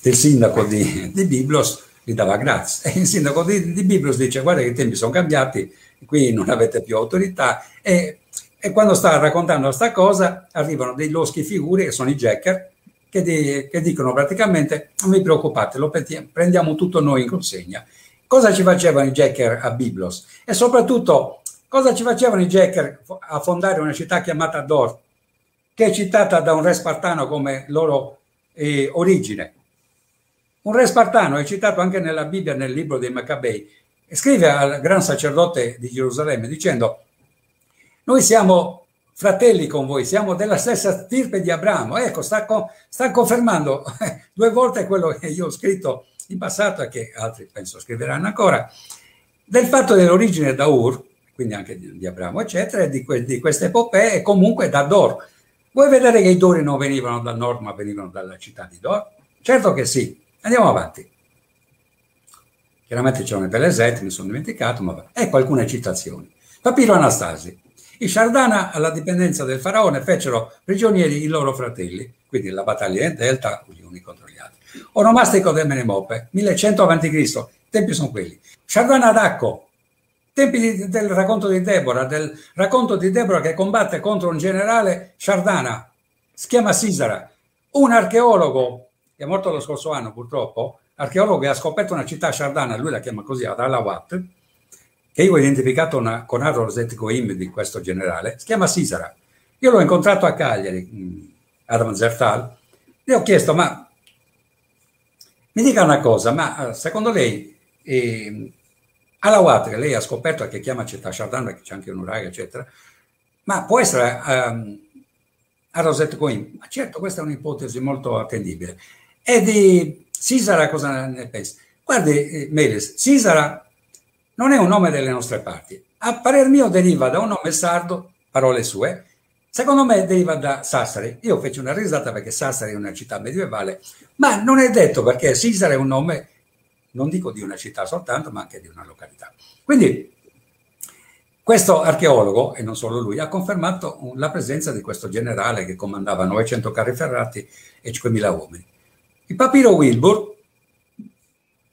del sindaco di, di, Biblos gli dava grazie. E il sindaco di, di Biblos dice guarda che i tempi sono cambiati, qui non avete più autorità e e quando sta raccontando questa cosa, arrivano dei loschi figuri, che sono i jacker, che, di, che dicono praticamente non vi preoccupate, lo prendiamo tutto noi in consegna. Cosa ci facevano i jacker a Biblos? E soprattutto, cosa ci facevano i jacker a fondare una città chiamata Dor, che è citata da un re spartano come loro eh, origine? Un re spartano è citato anche nella Bibbia, nel libro dei Maccabei, e scrive al gran sacerdote di Gerusalemme dicendo noi siamo fratelli con voi, siamo della stessa stirpe di Abramo. Ecco, sta, sta confermando due volte quello che io ho scritto in passato e che altri penso scriveranno ancora, del fatto dell'origine da Ur, quindi anche di, di Abramo, eccetera, e di, que, di queste epopee, e comunque da Dor. Vuoi vedere che i Dori non venivano dal nord, ma venivano dalla città di Dor? Certo che sì. Andiamo avanti. Chiaramente c'erano i Beleset, mi sono dimenticato, ma ecco alcune citazioni. Papiro Anastasi. I Sardana, alla dipendenza del faraone, fecero prigionieri i loro fratelli, quindi la battaglia in Delta, gli uni contro gli altri. Onomastico del Menemope, 1100 a.C., tempi sono quelli. Sardana d'Acco, tempi di, del racconto di Deborah, del racconto di Deborah che combatte contro un generale Sardana, si chiama Sisara, un archeologo, che è morto lo scorso anno purtroppo, archeologo che ha scoperto una città Sardana, lui la chiama così, ad Alawat, che io ho identificato una, con Arro Rosetico Im di questo generale, si chiama Sisara. Io l'ho incontrato a Cagliari, Adam Zertal, e ho chiesto, ma mi dica una cosa, ma eh, secondo lei eh, Alawat, che lei ha scoperto che chiama città Shardan, che c'è anche un uraga, eccetera, ma può essere um, a Rosette Coim? Ma certo, questa è un'ipotesi molto attendibile. E di Sisara cosa ne pensa? Guardi, eh, Melis, Sisara non è un nome delle nostre parti. A parer mio deriva da un nome sardo, parole sue, secondo me deriva da Sassari. Io feci una risata perché Sassari è una città medievale, ma non è detto perché Sisara è un nome, non dico di una città soltanto, ma anche di una località. Quindi questo archeologo, e non solo lui, ha confermato la presenza di questo generale che comandava 900 carri ferrati e 5.000 uomini. Il papiro Wilbur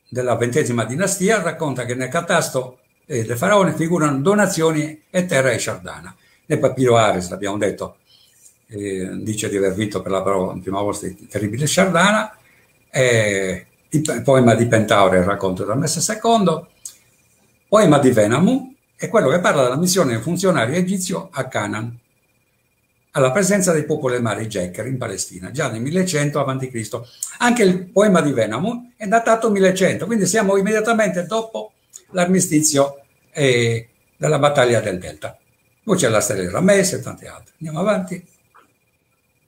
della ventesima dinastia, racconta che nel catasto eh, del faraone figurano donazioni e terra e Sardana. Nel papiro Ares, l'abbiamo detto, eh, dice di aver vinto per la prima volta il terribile Sardana, eh, il poema di Pentaure, il racconto da Messe II, poema di Venamu, è quello che parla della missione funzionario egizio a Canaan alla presenza dei popoli mare Jecker in Palestina, già nel 1100 a.C. Anche il poema di Venamu è datato 1100, quindi siamo immediatamente dopo l'armistizio eh, della battaglia del Delta. Poi c'è la stella di Ramesse e tante altre. Andiamo avanti.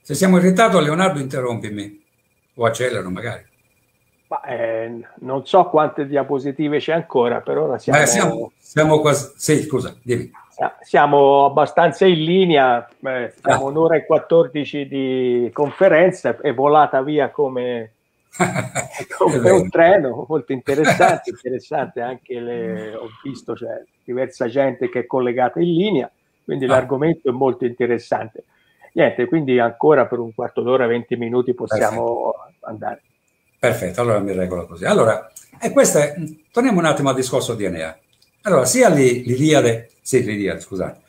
Se siamo in ritardo, Leonardo, interrompimi o accelero magari. Ma, eh, non so quante diapositive c'è ancora, per ora siamo... Beh, siamo, siamo quasi... Sì, scusa, dimmi siamo abbastanza in linea, eh, siamo ah. un'ora e 14 di conferenza, è volata via come, è un treno molto interessante, interessante anche le, ho visto c'è diversa gente che è collegata in linea, quindi ah. l'argomento è molto interessante. Niente, quindi ancora per un quarto d'ora, 20 minuti possiamo Perfetto. andare. Perfetto, allora mi regolo così. Allora, e questo è, torniamo un attimo al discorso di Enea. Allora, sia l'Iliade, sì, l'Iliade, scusate,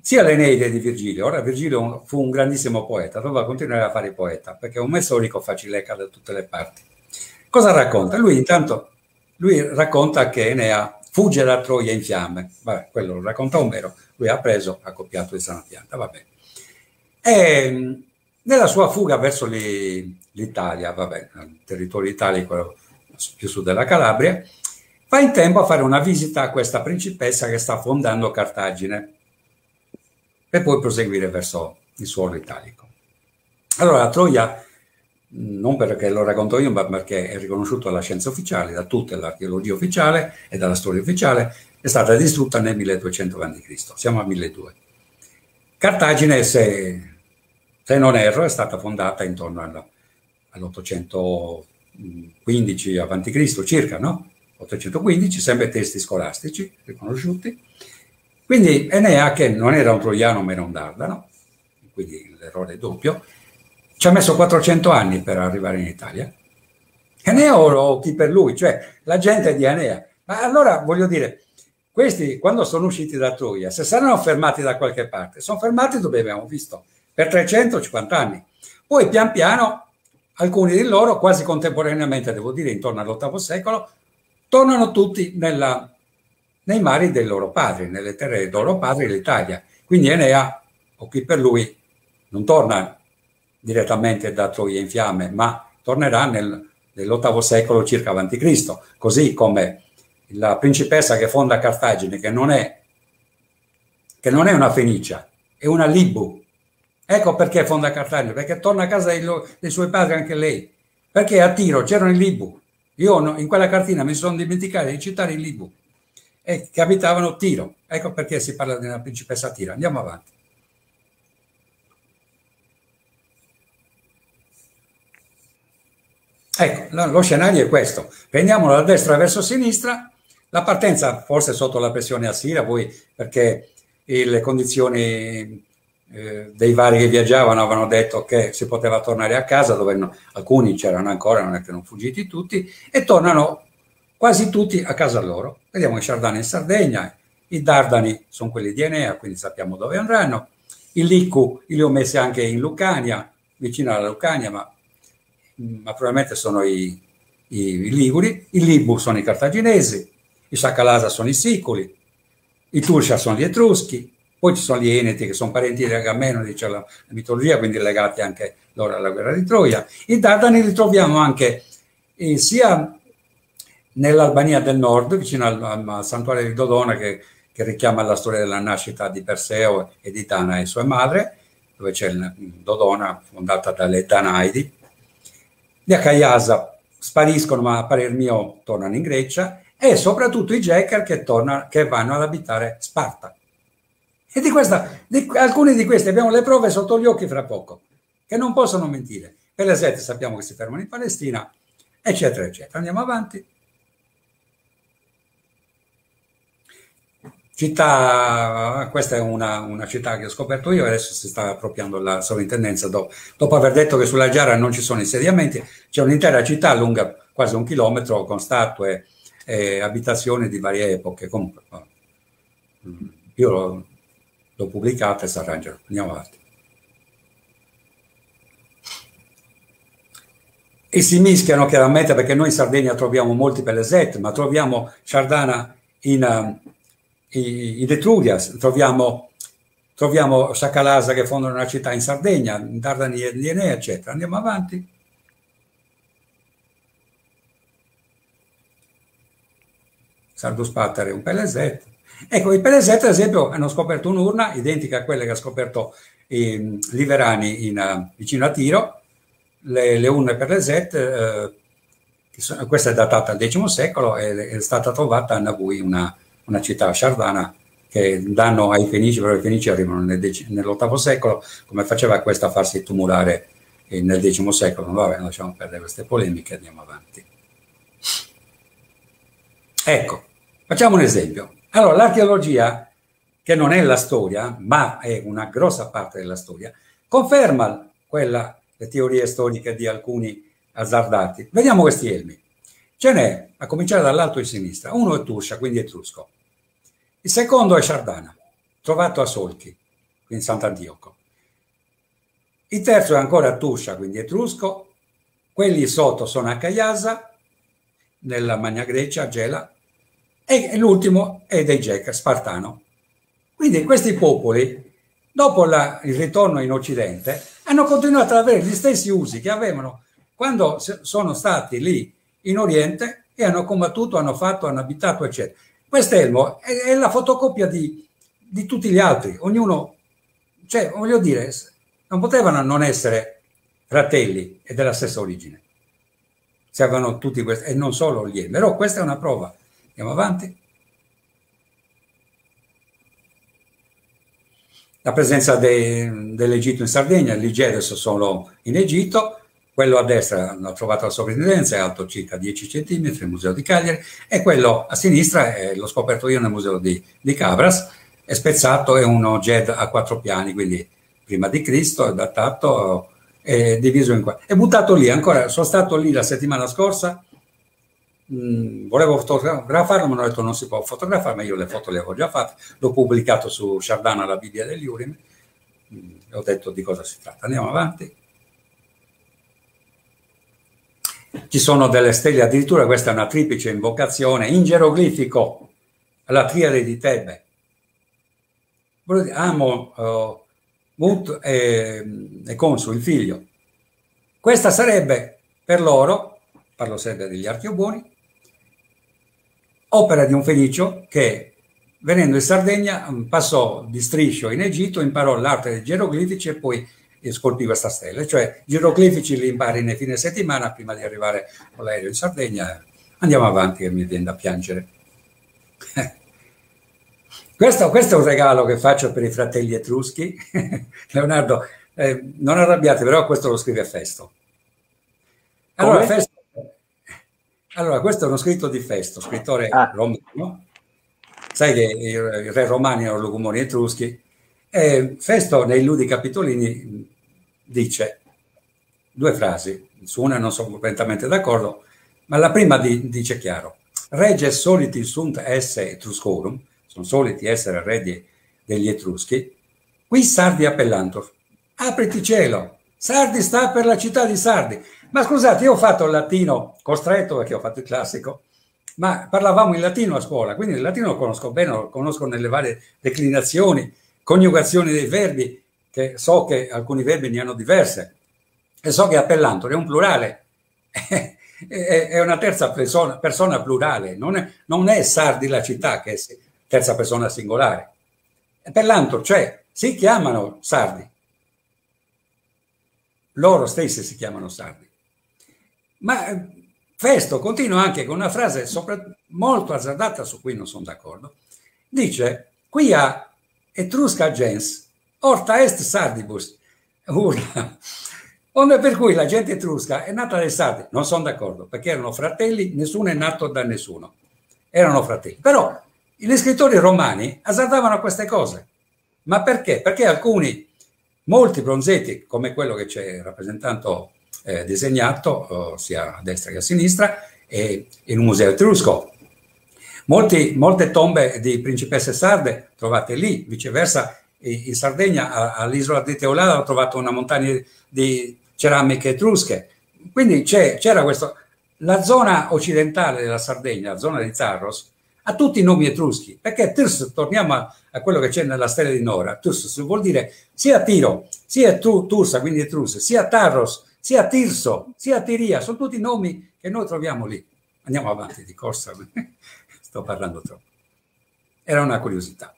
sia l'Eneide di Virgilio, ora Virgilio fu un grandissimo poeta, doveva continuare a fare poeta, perché è un messorico facileca da tutte le parti. Cosa racconta? Lui intanto, lui racconta che Enea fugge da Troia in fiamme, vabbè, quello lo racconta Omero, lui ha preso, ha copiato di sana pianta, vabbè. E nella sua fuga verso l'Italia, vabbè, il territorio italico, più su della Calabria, fa in tempo a fare una visita a questa principessa che sta fondando Cartagine per poi proseguire verso il suolo italico. Allora, Troia, non perché lo racconto io, ma perché è riconosciuto dalla scienza ufficiale, da tutta l'archeologia ufficiale e dalla storia ufficiale, è stata distrutta nel 1200 a.C. Siamo a 1200. Cartagine, se se non erro, è stata fondata intorno alla, all'815 a.C. circa, no? 815, sempre testi scolastici riconosciuti. Quindi Enea, che non era un troiano ma era un dardano, quindi l'errore è doppio, ci ha messo 400 anni per arrivare in Italia. Enea o chi per lui, cioè la gente di Enea. Ma allora voglio dire, questi quando sono usciti da Troia, se saranno fermati da qualche parte, sono fermati dove abbiamo visto, per 350 anni. Poi pian piano alcuni di loro, quasi contemporaneamente, devo dire intorno all'VIII secolo, tornano tutti nella, nei mari dei loro padri, nelle terre dei loro padri, l'Italia. Quindi Enea, o chi per lui, non torna direttamente da Troia in fiamme, ma tornerà nel, nell'VIII secolo circa Cristo, così come la principessa che fonda Cartagine, che non è, che non è una Fenicia, è una Libu, Ecco perché fonda Cartagine, perché torna a casa dei, dei suoi padri anche lei. Perché a Tiro c'erano i Libu. Io no, in quella cartina mi sono dimenticato di citare i Libu, e che abitavano Tiro. Ecco perché si parla della principessa Tiro. Andiamo avanti. Ecco, lo scenario è questo. Prendiamolo da destra verso sinistra, la partenza forse sotto la pressione assira, poi perché le condizioni eh, dei vari che viaggiavano avevano detto che si poteva tornare a casa, dove no, alcuni c'erano ancora, non è che non fuggiti tutti, e tornano quasi tutti a casa loro. Vediamo i Sardani in Sardegna, i Dardani sono quelli di Enea, quindi sappiamo dove andranno, i Licu li ho messi anche in Lucania, vicino alla Lucania, ma, ma probabilmente sono i, i, i, Liguri, i Libu sono i cartaginesi, i Sacalasa sono i Siculi, i Tulcia sono gli Etruschi, poi ci sono gli Eneti che sono parenti di Agamennone, dice la, la mitologia, quindi legati anche loro alla guerra di Troia. I Dardani li troviamo anche eh, sia nell'Albania del nord, vicino al, al santuario di Dodona, che, che, richiama la storia della nascita di Perseo e di Dana e sua madre, dove c'è Dodona fondata dalle Danaidi. Gli Akayasa spariscono, ma a parer mio tornano in Grecia, e soprattutto i Jeker che, che vanno ad abitare Sparta. E di, questa, di alcuni di questi abbiamo le prove sotto gli occhi fra poco, che non possono mentire. Per le sette sappiamo che si fermano in Palestina, eccetera, eccetera. Andiamo avanti. Città, questa è una, una, città che ho scoperto io, adesso si sta appropriando la sovrintendenza dopo, dopo aver detto che sulla Giara non ci sono insediamenti, c'è un'intera città lunga quasi un chilometro con statue e abitazioni di varie epoche. Comunque, io l'ho pubblicata e si arrangiano. Andiamo avanti. E si mischiano chiaramente perché noi in Sardegna troviamo molti Pelleset, ma troviamo Sardana in, uh, in Etruria, troviamo, troviamo Sacalasa che fondano una città in Sardegna, in Dardani e Enea, eccetera. Andiamo avanti. Sardus Pattare è un Pelleset. Ecco, i Pelleset, ad esempio, hanno scoperto un'urna identica a quella che ha scoperto i Liverani in, uh, vicino a Tiro, le, le urne Pelleset, eh, questa è datata al X secolo, e è stata trovata a Nabui, una, una città sciardana che danno ai Fenici, però i Fenici arrivano nel, nell'VIII secolo, come faceva questa a farsi tumulare nel X secolo. Vabbè, lasciamo perdere queste polemiche, andiamo avanti. Ecco, facciamo un esempio. Allora, l'archeologia, che non è la storia, ma è una grossa parte della storia, conferma quella, le teorie storiche di alcuni azzardati. Vediamo questi elmi. Ce n'è, a cominciare dall'alto di sinistra, uno è Tuscia, quindi etrusco. Il secondo è Sardana, trovato a Solchi, in Sant'Antioco. Il terzo è ancora Tuscia, quindi etrusco. Quelli sotto sono a Caiasa, nella Magna Grecia, Gela, e l'ultimo è dei Jack, spartano. Quindi questi popoli, dopo la, il ritorno in Occidente, hanno continuato ad avere gli stessi usi che avevano quando sono stati lì in Oriente e hanno combattuto, hanno fatto, hanno abitato, eccetera. Quest'elmo è, è la fotocopia di, di, tutti gli altri, ognuno, cioè, voglio dire, non potevano non essere fratelli e della stessa origine, se avevano tutti questi, e non solo gli però questa è una prova. Andiamo avanti. La presenza de, dell'Egitto in Sardegna, gli adesso sono in Egitto, quello a destra l'ho trovato alla sovrintendenza, è alto circa 10 cm, il Museo di Cagliari, e quello a sinistra eh, l'ho scoperto io nel Museo di, di Cabras, è spezzato, è uno JED a quattro piani, quindi prima di Cristo, è datato, è diviso in quattro. È buttato lì, ancora, sono stato lì la settimana scorsa, mm, volevo fotografarlo, ma hanno detto non si può fotografare, ma io le foto le avevo già fatte, l'ho pubblicato su Shardana, la Bibbia degli Urim, mm, ho detto di cosa si tratta. Andiamo avanti. Ci sono delle stelle, addirittura questa è una triplice invocazione in geroglifico alla triade di Tebe. Amo uh, Mut e, e Consu, il figlio. Questa sarebbe per loro, parlo sempre degli archeoboni, opera di un fenicio che venendo in Sardegna passò di striscio in Egitto, imparò l'arte dei geroglifici e poi scolpiva questa stella, cioè geroglifici li impari nei fine settimana prima di arrivare con l'aereo in Sardegna. Andiamo avanti che mi viene da piangere. questo, questo, è un regalo che faccio per i fratelli etruschi. Leonardo, eh, non arrabbiate, però questo lo scrive Festo. Allora, Festo, allora, questo è uno scritto di Festo, scrittore ah. romano. Sai che i, re romani erano lugumoni etruschi. E Festo nei Ludi Capitolini dice due frasi, su una non sono completamente d'accordo, ma la prima di, dice chiaro, Regge soliti sunt esse Etruscorum, sono soliti essere re degli Etruschi, qui Sardi appellantor, apriti cielo, Sardi sta per la città di Sardi. Ma scusate, io ho fatto il latino costretto perché ho fatto il classico, ma parlavamo in latino a scuola, quindi il latino lo conosco bene, lo conosco nelle varie declinazioni, coniugazioni dei verbi, che so che alcuni verbi ne hanno diverse e so che appellantor è un plurale, è una terza persona, persona plurale, non è, non è, Sardi la città che è terza persona singolare. Appellantor, cioè si chiamano Sardi, loro stessi si chiamano Sardi. Ma eh, Festo continua anche con una frase molto azzardata su cui non sono d'accordo. Dice, qui a Etrusca gens Orta est Sardibus, urla. Onde per cui la gente etrusca è nata dai Sardi, non sono d'accordo, perché erano fratelli, nessuno è nato da nessuno, erano fratelli. Però gli scrittori romani azzardavano queste cose. Ma perché? Perché alcuni, molti bronzetti, come quello che c'è rappresentato eh, disegnato, eh, sia a destra che a sinistra, e in un museo etrusco. Molti, molte tombe di principesse sarde trovate lì, viceversa in Sardegna, all'isola di Teolada, ho trovato una montagna di ceramiche etrusche. Quindi c'era questo. La zona occidentale della Sardegna, la zona di Zarros, ha tutti i nomi etruschi, perché Tirs, torniamo a, a quello che c'è nella stella di Nora, Tirs vuol dire sia Tiro, sia Tursa, quindi Etrus, sia Tarros, sia Tirso, sia Tiria, sono tutti nomi che noi troviamo lì. Andiamo avanti di corsa, sto parlando troppo. Era una curiosità.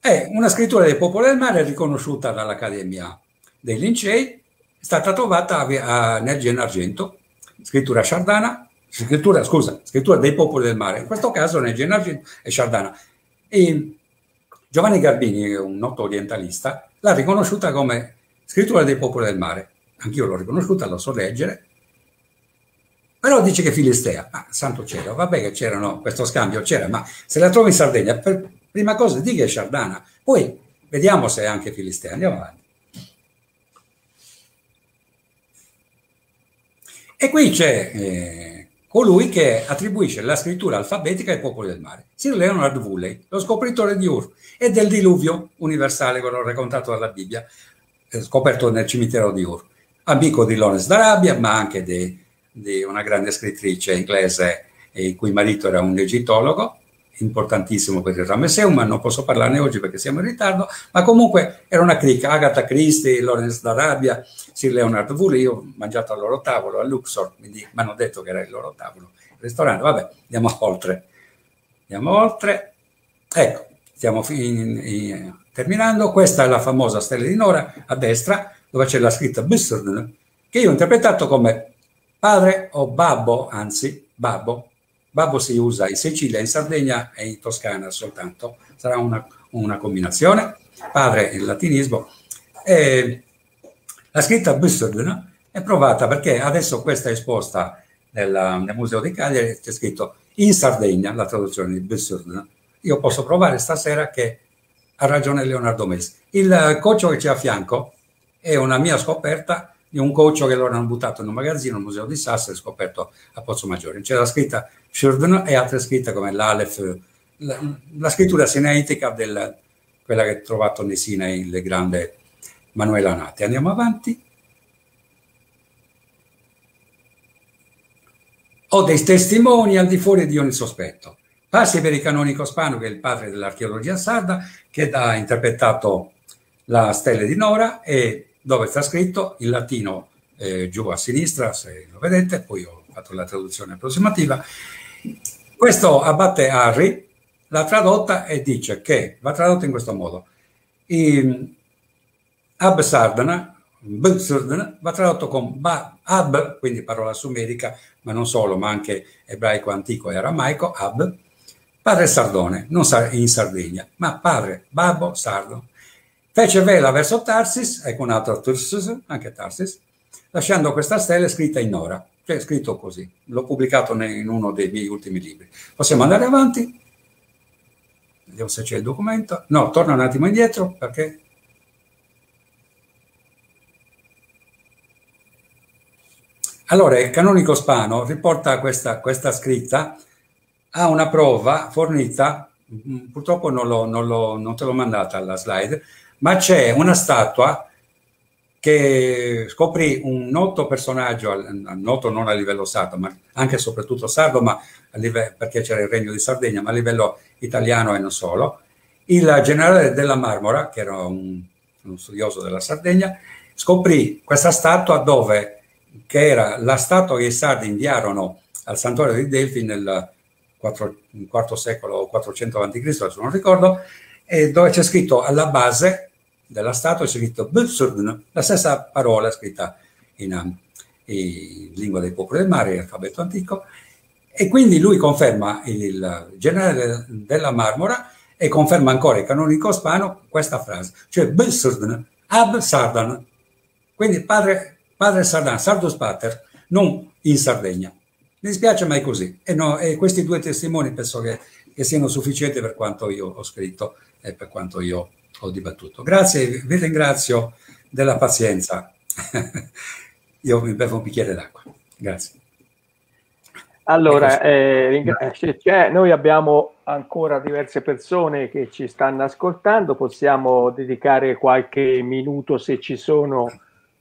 È una scrittura dei popoli del mare riconosciuta dall'Accademia dei Lincei, è stata trovata a, nel Gen Argento, scrittura sciardana, scrittura, scusa, scrittura dei popoli del mare, in questo caso nel Gen Argento è sciardana. E Giovanni Garbini, un noto orientalista, l'ha riconosciuta come scrittura dei popoli del mare. Anch'io l'ho riconosciuta, lo so leggere, però dice che Filistea, ah, santo cielo, vabbè che c'erano, questo scambio c'era, ma se la trovi in Sardegna, per prima cosa di che è Sardana, poi vediamo se è anche Filistea, andiamo avanti. E qui c'è eh, colui che attribuisce la scrittura alfabetica ai popoli del mare, Sir Leonard Woolley, lo scopritore di Ur e del diluvio universale, quello raccontato dalla Bibbia, eh, scoperto nel cimitero di Ur, amico di Lawrence d'Arabia, ma anche di di una grande scrittrice inglese il cui marito era un egittologo, importantissimo per il Ramesseum, ma non posso parlarne oggi perché siamo in ritardo, ma comunque era una cricca, Agatha Christie, Lawrence d'Arabia, Sir Leonard Woolley, io ho mangiato al loro tavolo a Luxor, quindi mi hanno detto che era il loro tavolo, il ristorante, vabbè, andiamo oltre, andiamo oltre, ecco, stiamo in, in, terminando, questa è la famosa stella di Nora a destra, dove c'è la scritta Bissern, che io ho interpretato come Padre o babbo, anzi babbo, babbo si usa in Sicilia, in Sardegna e in Toscana soltanto, sarà una, una combinazione, padre il latinismo. E la scritta Büsserd è provata perché adesso questa è esposta nel, nel Museo di Cagliari, c'è scritto in Sardegna, la traduzione di Büsserd. Io posso provare stasera che ha ragione Leonardo Messi. Il coccio che c'è a fianco è una mia scoperta di un coach che loro hanno buttato in un magazzino al Museo di Sassari scoperto a Pozzo Maggiore. C'era scritta Shurden e altre scritte come l'Alef, la, la scrittura sinaitica del, quella che ho trovato nei Sinai, il grande Manuela Nati. Andiamo avanti. Ho dei testimoni al di fuori di ogni sospetto. Passi per il canonico Spano, che è il padre dell'archeologia sarda, che ha interpretato la stella di Nora e dove sta scritto in latino eh, giù a sinistra, se lo vedete, poi ho fatto la traduzione approssimativa. Questo abbatte Harry l'ha tradotta e dice che, va tradotto in questo modo, Ab Sardana, va tradotto con ba, Ab, quindi parola sumerica, ma non solo, ma anche ebraico antico e aramaico, Ab, padre Sardone, non in Sardegna, ma padre, babbo, sardo. Fece vela verso Tarsis, ecco un altro Tarsis, anche Tarsis, lasciando questa stella scritta in Nora, cioè scritto così. L'ho pubblicato in uno dei miei ultimi libri. Possiamo andare avanti? Vediamo se c'è il documento. No, torna un attimo indietro perché... Allora, il canonico Spano riporta questa, questa scritta a una prova fornita, mm, purtroppo non, non, non te l'ho mandata alla slide, ma c'è una statua che scoprì un noto personaggio, noto non a livello sardo, ma anche e soprattutto sardo, ma livello, perché c'era il regno di Sardegna, ma a livello italiano e non solo, il generale della Marmora, che era un, un studioso della Sardegna, scoprì questa statua dove, che era la statua che i sardi inviarono al santuario di Delfi nel IV secolo 400 a.C., se non ricordo, e dove c'è scritto alla base della statua c'è scritto Bülsurden, la stessa parola scritta in, um, in lingua dei popoli del mare, alfabeto antico, e quindi lui conferma il generale della Marmora e conferma ancora il canonico spano questa frase, cioè Bülsurden, ab Sardan, quindi padre, padre Sardan, Sardus Pater, non in Sardegna. Mi dispiace, ma è così. E, no, e questi due testimoni penso che, che, siano sufficienti per quanto io ho scritto e per quanto io ho dibattuto. Grazie, vi ringrazio della pazienza. Io mi bevo un bicchiere d'acqua. Grazie. Allora, eh, cioè, noi abbiamo ancora diverse persone che ci stanno ascoltando, possiamo dedicare qualche minuto se ci sono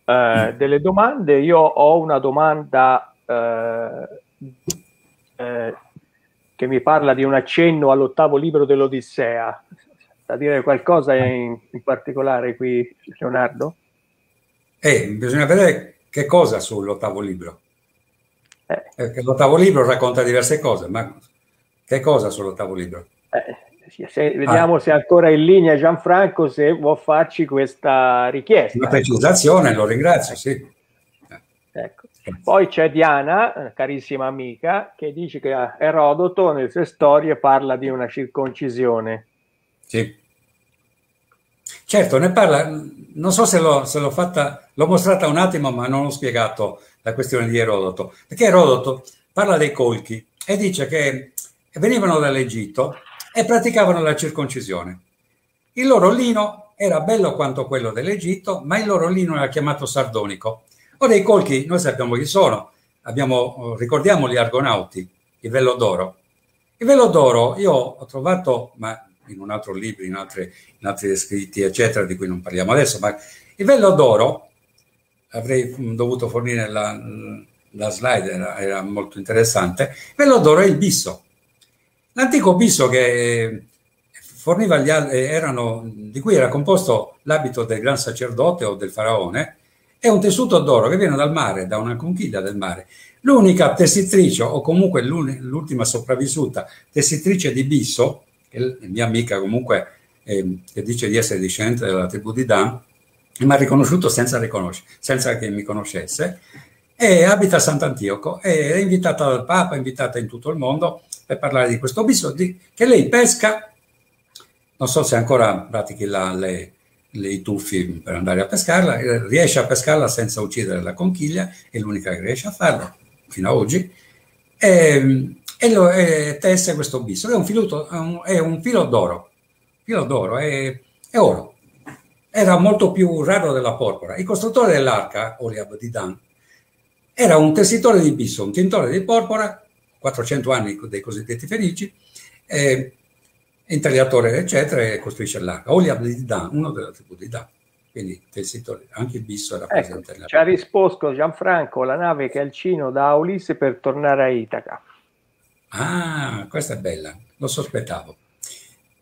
eh, delle domande. Io ho una domanda eh, eh che mi parla di un accenno all'ottavo libro dell'Odissea da dire qualcosa in, in particolare qui, Leonardo? Eh, bisogna vedere che cosa sull'ottavo libro. Eh. Perché l'ottavo libro racconta diverse cose, ma che cosa sull'ottavo libro? Eh, se, vediamo ah. se è ancora in linea Gianfranco, se vuol farci questa richiesta. Una precisazione, lo ringrazio, sì. Ecco. Poi c'è Diana, carissima amica, che dice che Erodoto nelle sue storie parla di una circoncisione. Sì. Certo, ne parla, non so se l'ho, se l'ho fatta, l'ho mostrata un attimo, ma non ho spiegato la questione di Erodoto, perché Erodoto parla dei colchi e dice che venivano dall'Egitto e praticavano la circoncisione. Il loro lino era bello quanto quello dell'Egitto, ma il loro lino era chiamato sardonico. Ora i colchi, noi sappiamo chi sono, abbiamo, ricordiamo gli argonauti, il velo d'oro. Il velo d'oro io ho trovato, ma in un altro libro, in, altre, in altri scritti, eccetera, di cui non parliamo adesso, ma il velo d'oro, avrei dovuto fornire la, la slide, era, era, molto interessante, il velo d'oro è il bisso. L'antico bisso che forniva gli erano, di cui era composto l'abito del gran sacerdote o del faraone, è un tessuto d'oro che viene dal mare, da una conchiglia del mare. L'unica tessitrice, o comunque l'ultima sopravvissuta tessitrice di bisso, che mia amica comunque eh, che dice di essere discendente della tribù di Dan, mi ha riconosciuto senza, senza che mi conoscesse, e abita a Sant'Antioco, è invitata dal Papa, è invitata in tutto il mondo per parlare di questo bisso, di, che lei pesca, non so se ancora pratichi la, le, le, i tuffi per andare a pescarla, riesce a pescarla senza uccidere la conchiglia, è l'unica che riesce a farlo fino ad oggi, e, e, lo, e tesse questo bisso. È un, filuto, è un filo d'oro, filo d'oro, è, è, oro. Era molto più raro della porpora. Il costruttore dell'arca, Oliab di Dan, era un tessitore di bisso, un tintore di porpora, 400 anni dei cosiddetti felici, eh, intagliatore, eccetera, e costruisce l'arca. Oliab di Dan, uno della tribù di Dan quindi tessitore, anche il bisso era ecco, presente. Ci ha risposto Gianfranco, la nave che Alcino da Ulisse per tornare a Itaca. Ah, questa è bella, lo sospettavo.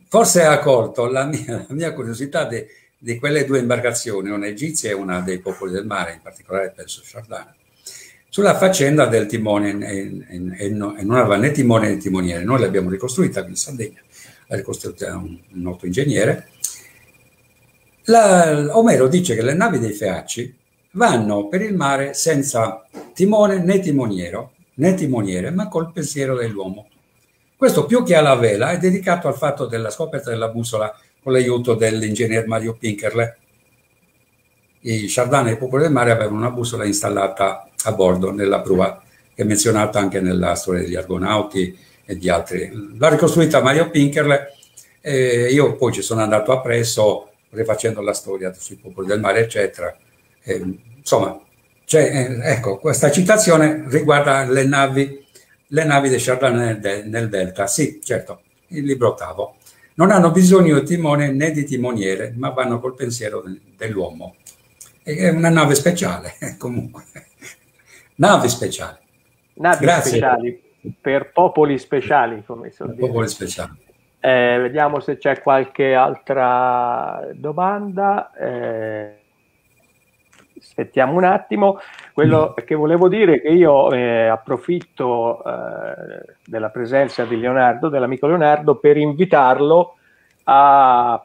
Forse ha colto la mia, la mia curiosità di, quelle due imbarcazioni, una egizia e una dei popoli del mare, in particolare penso Sciordana, sulla faccenda del timone, e, non aveva né timone né timoniere. Noi l'abbiamo ricostruita in Sardegna, l'ha ricostruita un, un noto ingegnere. La, Omero dice che le navi dei Feacci vanno per il mare senza timone né timoniero, né timoniere, ma col pensiero dell'uomo. Questo più che alla vela è dedicato al fatto della scoperta della bussola con l'aiuto dell'ingegner Mario Pinkerle. I Chardin e i popoli del mare avevano una bussola installata a bordo nella prua, che è menzionata anche nella storia degli Argonauti e di altri. L'ha ricostruita Mario Pinkerle e io poi ci sono andato appresso rifacendo la storia sui popoli del mare, eccetera. E, insomma, cioè, eh, ecco, questa citazione riguarda le navi, le navi dei Chardin nel, nel, Delta. Sì, certo, il libro ottavo. Non hanno bisogno di timone né di timoniere, ma vanno col pensiero dell'uomo. È una nave speciale, comunque. Navi speciali. Navi Grazie. speciali, per popoli speciali, come sono Popoli speciali. Eh, vediamo se c'è qualche altra domanda. Eh, aspettiamo un attimo. Quello che volevo dire è che io eh, approfitto eh, della presenza di Leonardo, dell'amico Leonardo, per invitarlo a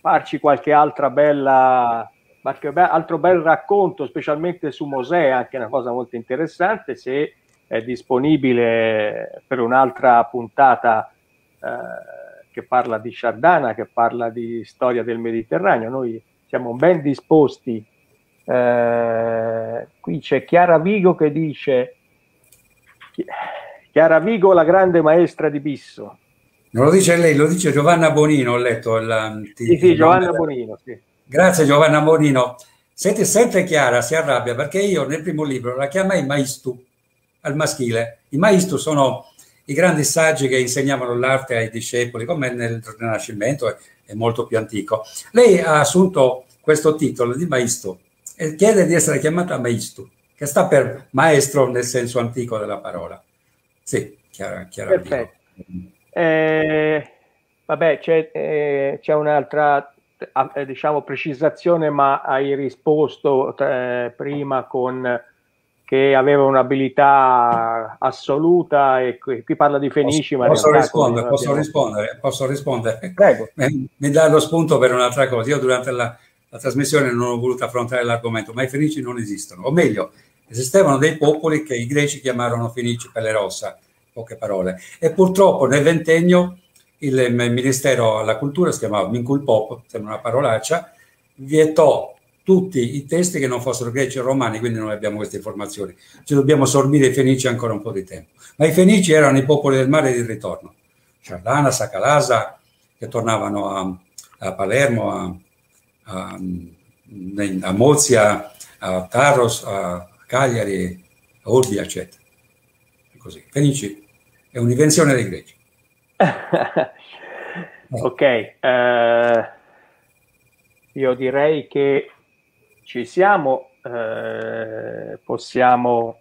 farci qualche altra bella qualche be- altro bel racconto, specialmente su Mosè, anche una cosa molto interessante, se è disponibile per un'altra puntata eh, che parla di Sciardana, che parla di storia del Mediterraneo. Noi siamo ben disposti eh, qui c'è Chiara Vigo che dice Chiara Vigo la grande maestra di Bisso non lo dice lei, lo dice Giovanna Bonino ho letto il, sì, sì, Giovanna Bonino sì. grazie Giovanna Bonino. Senti sempre Chiara si arrabbia perché io nel primo libro la chiamai Maistu al maschile. I Maistu sono i grandi saggi che insegnavano l'arte ai discepoli come nel Rinascimento è, è molto più antico. Lei ha assunto questo titolo di Maistu e chiede di essere chiamata Maistu, che sta per maestro nel senso antico della parola. Sì, chiara, chiara Perfetto. Eh, vabbè, c'è, eh, c'è un'altra eh, diciamo precisazione, ma hai risposto eh, prima con che aveva un'abilità assoluta e qui, qui parla di Fenici. Posso, ma posso, rispondere, posso rispondere, posso rispondere, Prego. Mi, mi dà lo spunto per un'altra cosa. Io durante la, la trasmissione non ho voluto affrontare l'argomento, ma i fenici non esistono, o meglio, esistevano dei popoli che i greci chiamarono fenici pelle rossa, poche parole, e purtroppo nel ventennio il Ministero alla Cultura, si chiamava Mincul Pop, sembra una parolaccia, vietò tutti i testi che non fossero greci o romani, quindi non abbiamo queste informazioni. Ci dobbiamo sorbire i fenici ancora un po' di tempo. Ma i fenici erano i popoli del mare di ritorno. Ciardana, Sacalasa, che tornavano a, a Palermo, a, a, a Mozia, a Taros, a Cagliari, a Olbia, eccetera. Così. Fenici è un'invenzione dei greci. ok, eh, io direi che ci siamo, eh, possiamo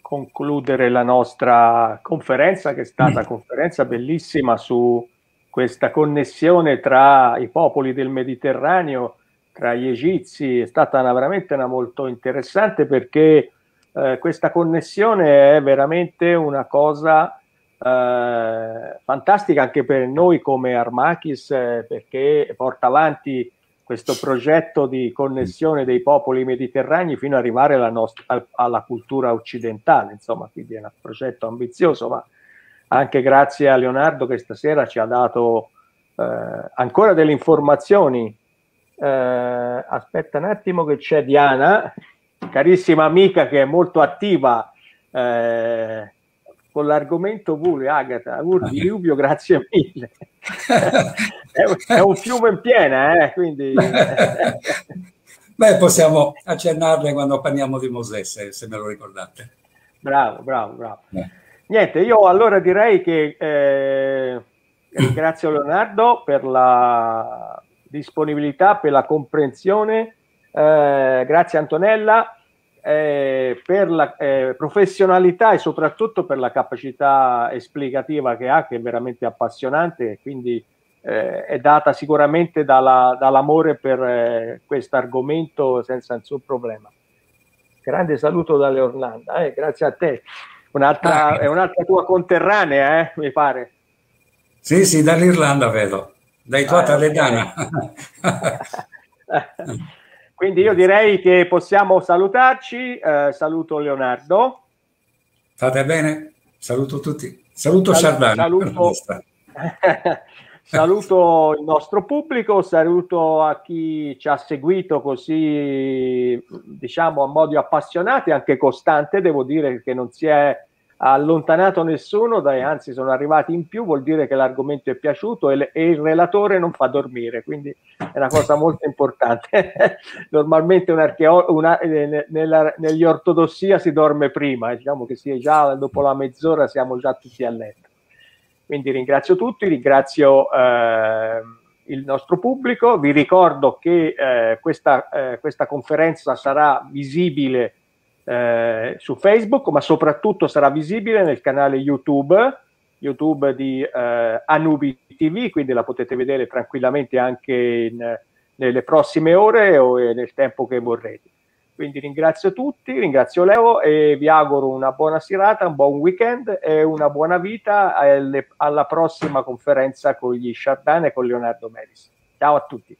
concludere la nostra conferenza, che è stata una conferenza bellissima su questa connessione tra i popoli del Mediterraneo, tra gli egizi, è stata una, veramente una molto interessante perché eh, questa connessione è veramente una cosa eh, fantastica anche per noi come Armachis, eh, perché porta avanti questo progetto di connessione dei popoli mediterranei fino ad arrivare alla, nostra, alla cultura occidentale, insomma, quindi è un progetto ambizioso, ma anche grazie a Leonardo che stasera ci ha dato eh, ancora delle informazioni. Eh, aspetta un attimo che c'è Diana, carissima amica che è molto attiva eh, con l'argomento pure, Agata, Urbi, Rubio, grazie mille. è, un, fiume in piena, eh, quindi... Beh, possiamo accennarle quando parliamo di Mosè, se, se me lo ricordate. Bravo, bravo, bravo. Eh. Niente, io allora direi che eh, ringrazio Leonardo per la disponibilità, per la comprensione, eh, grazie Antonella eh, per la eh, professionalità e soprattutto per la capacità esplicativa che ha, che è veramente appassionante, quindi eh, è data sicuramente dalla, dall'amore per eh, questo argomento senza nessun problema. Grande saluto dalle Orlando, eh, grazie a te. Un'altra, ah, è un'altra tua conterranea, eh, mi pare. Sì, sì, dall'Irlanda vedo, dai tua ah, Taledana. Quindi io direi che possiamo salutarci. Eh, saluto Leonardo. Fate bene, saluto tutti. Saluto Sal- Sardana. Saluto, saluto il nostro pubblico, saluto a chi ci ha seguito così, diciamo, a modi appassionati, anche costante. Devo dire che non si è allontanato nessuno, dai, anzi sono arrivati in più, vuol dire che l'argomento è piaciuto e, e, il relatore non fa dormire, quindi è una cosa molto importante. Normalmente un archeo- una, eh, nella, negli ortodossia si dorme prima, eh, diciamo che sia già dopo la mezz'ora siamo già tutti a letto. Quindi ringrazio tutti, ringrazio eh, il nostro pubblico, vi ricordo che eh, questa, eh, questa conferenza sarà visibile eh, su Facebook, ma soprattutto sarà visibile nel canale YouTube, YouTube di eh, Anubi TV, quindi la potete vedere tranquillamente anche in, nelle prossime ore o nel tempo che vorrete. Quindi ringrazio tutti, ringrazio Leo e vi auguro una buona serata, un buon weekend e una buona vita alle, alla prossima conferenza con gli Chardin e con Leonardo Melis. Ciao a tutti.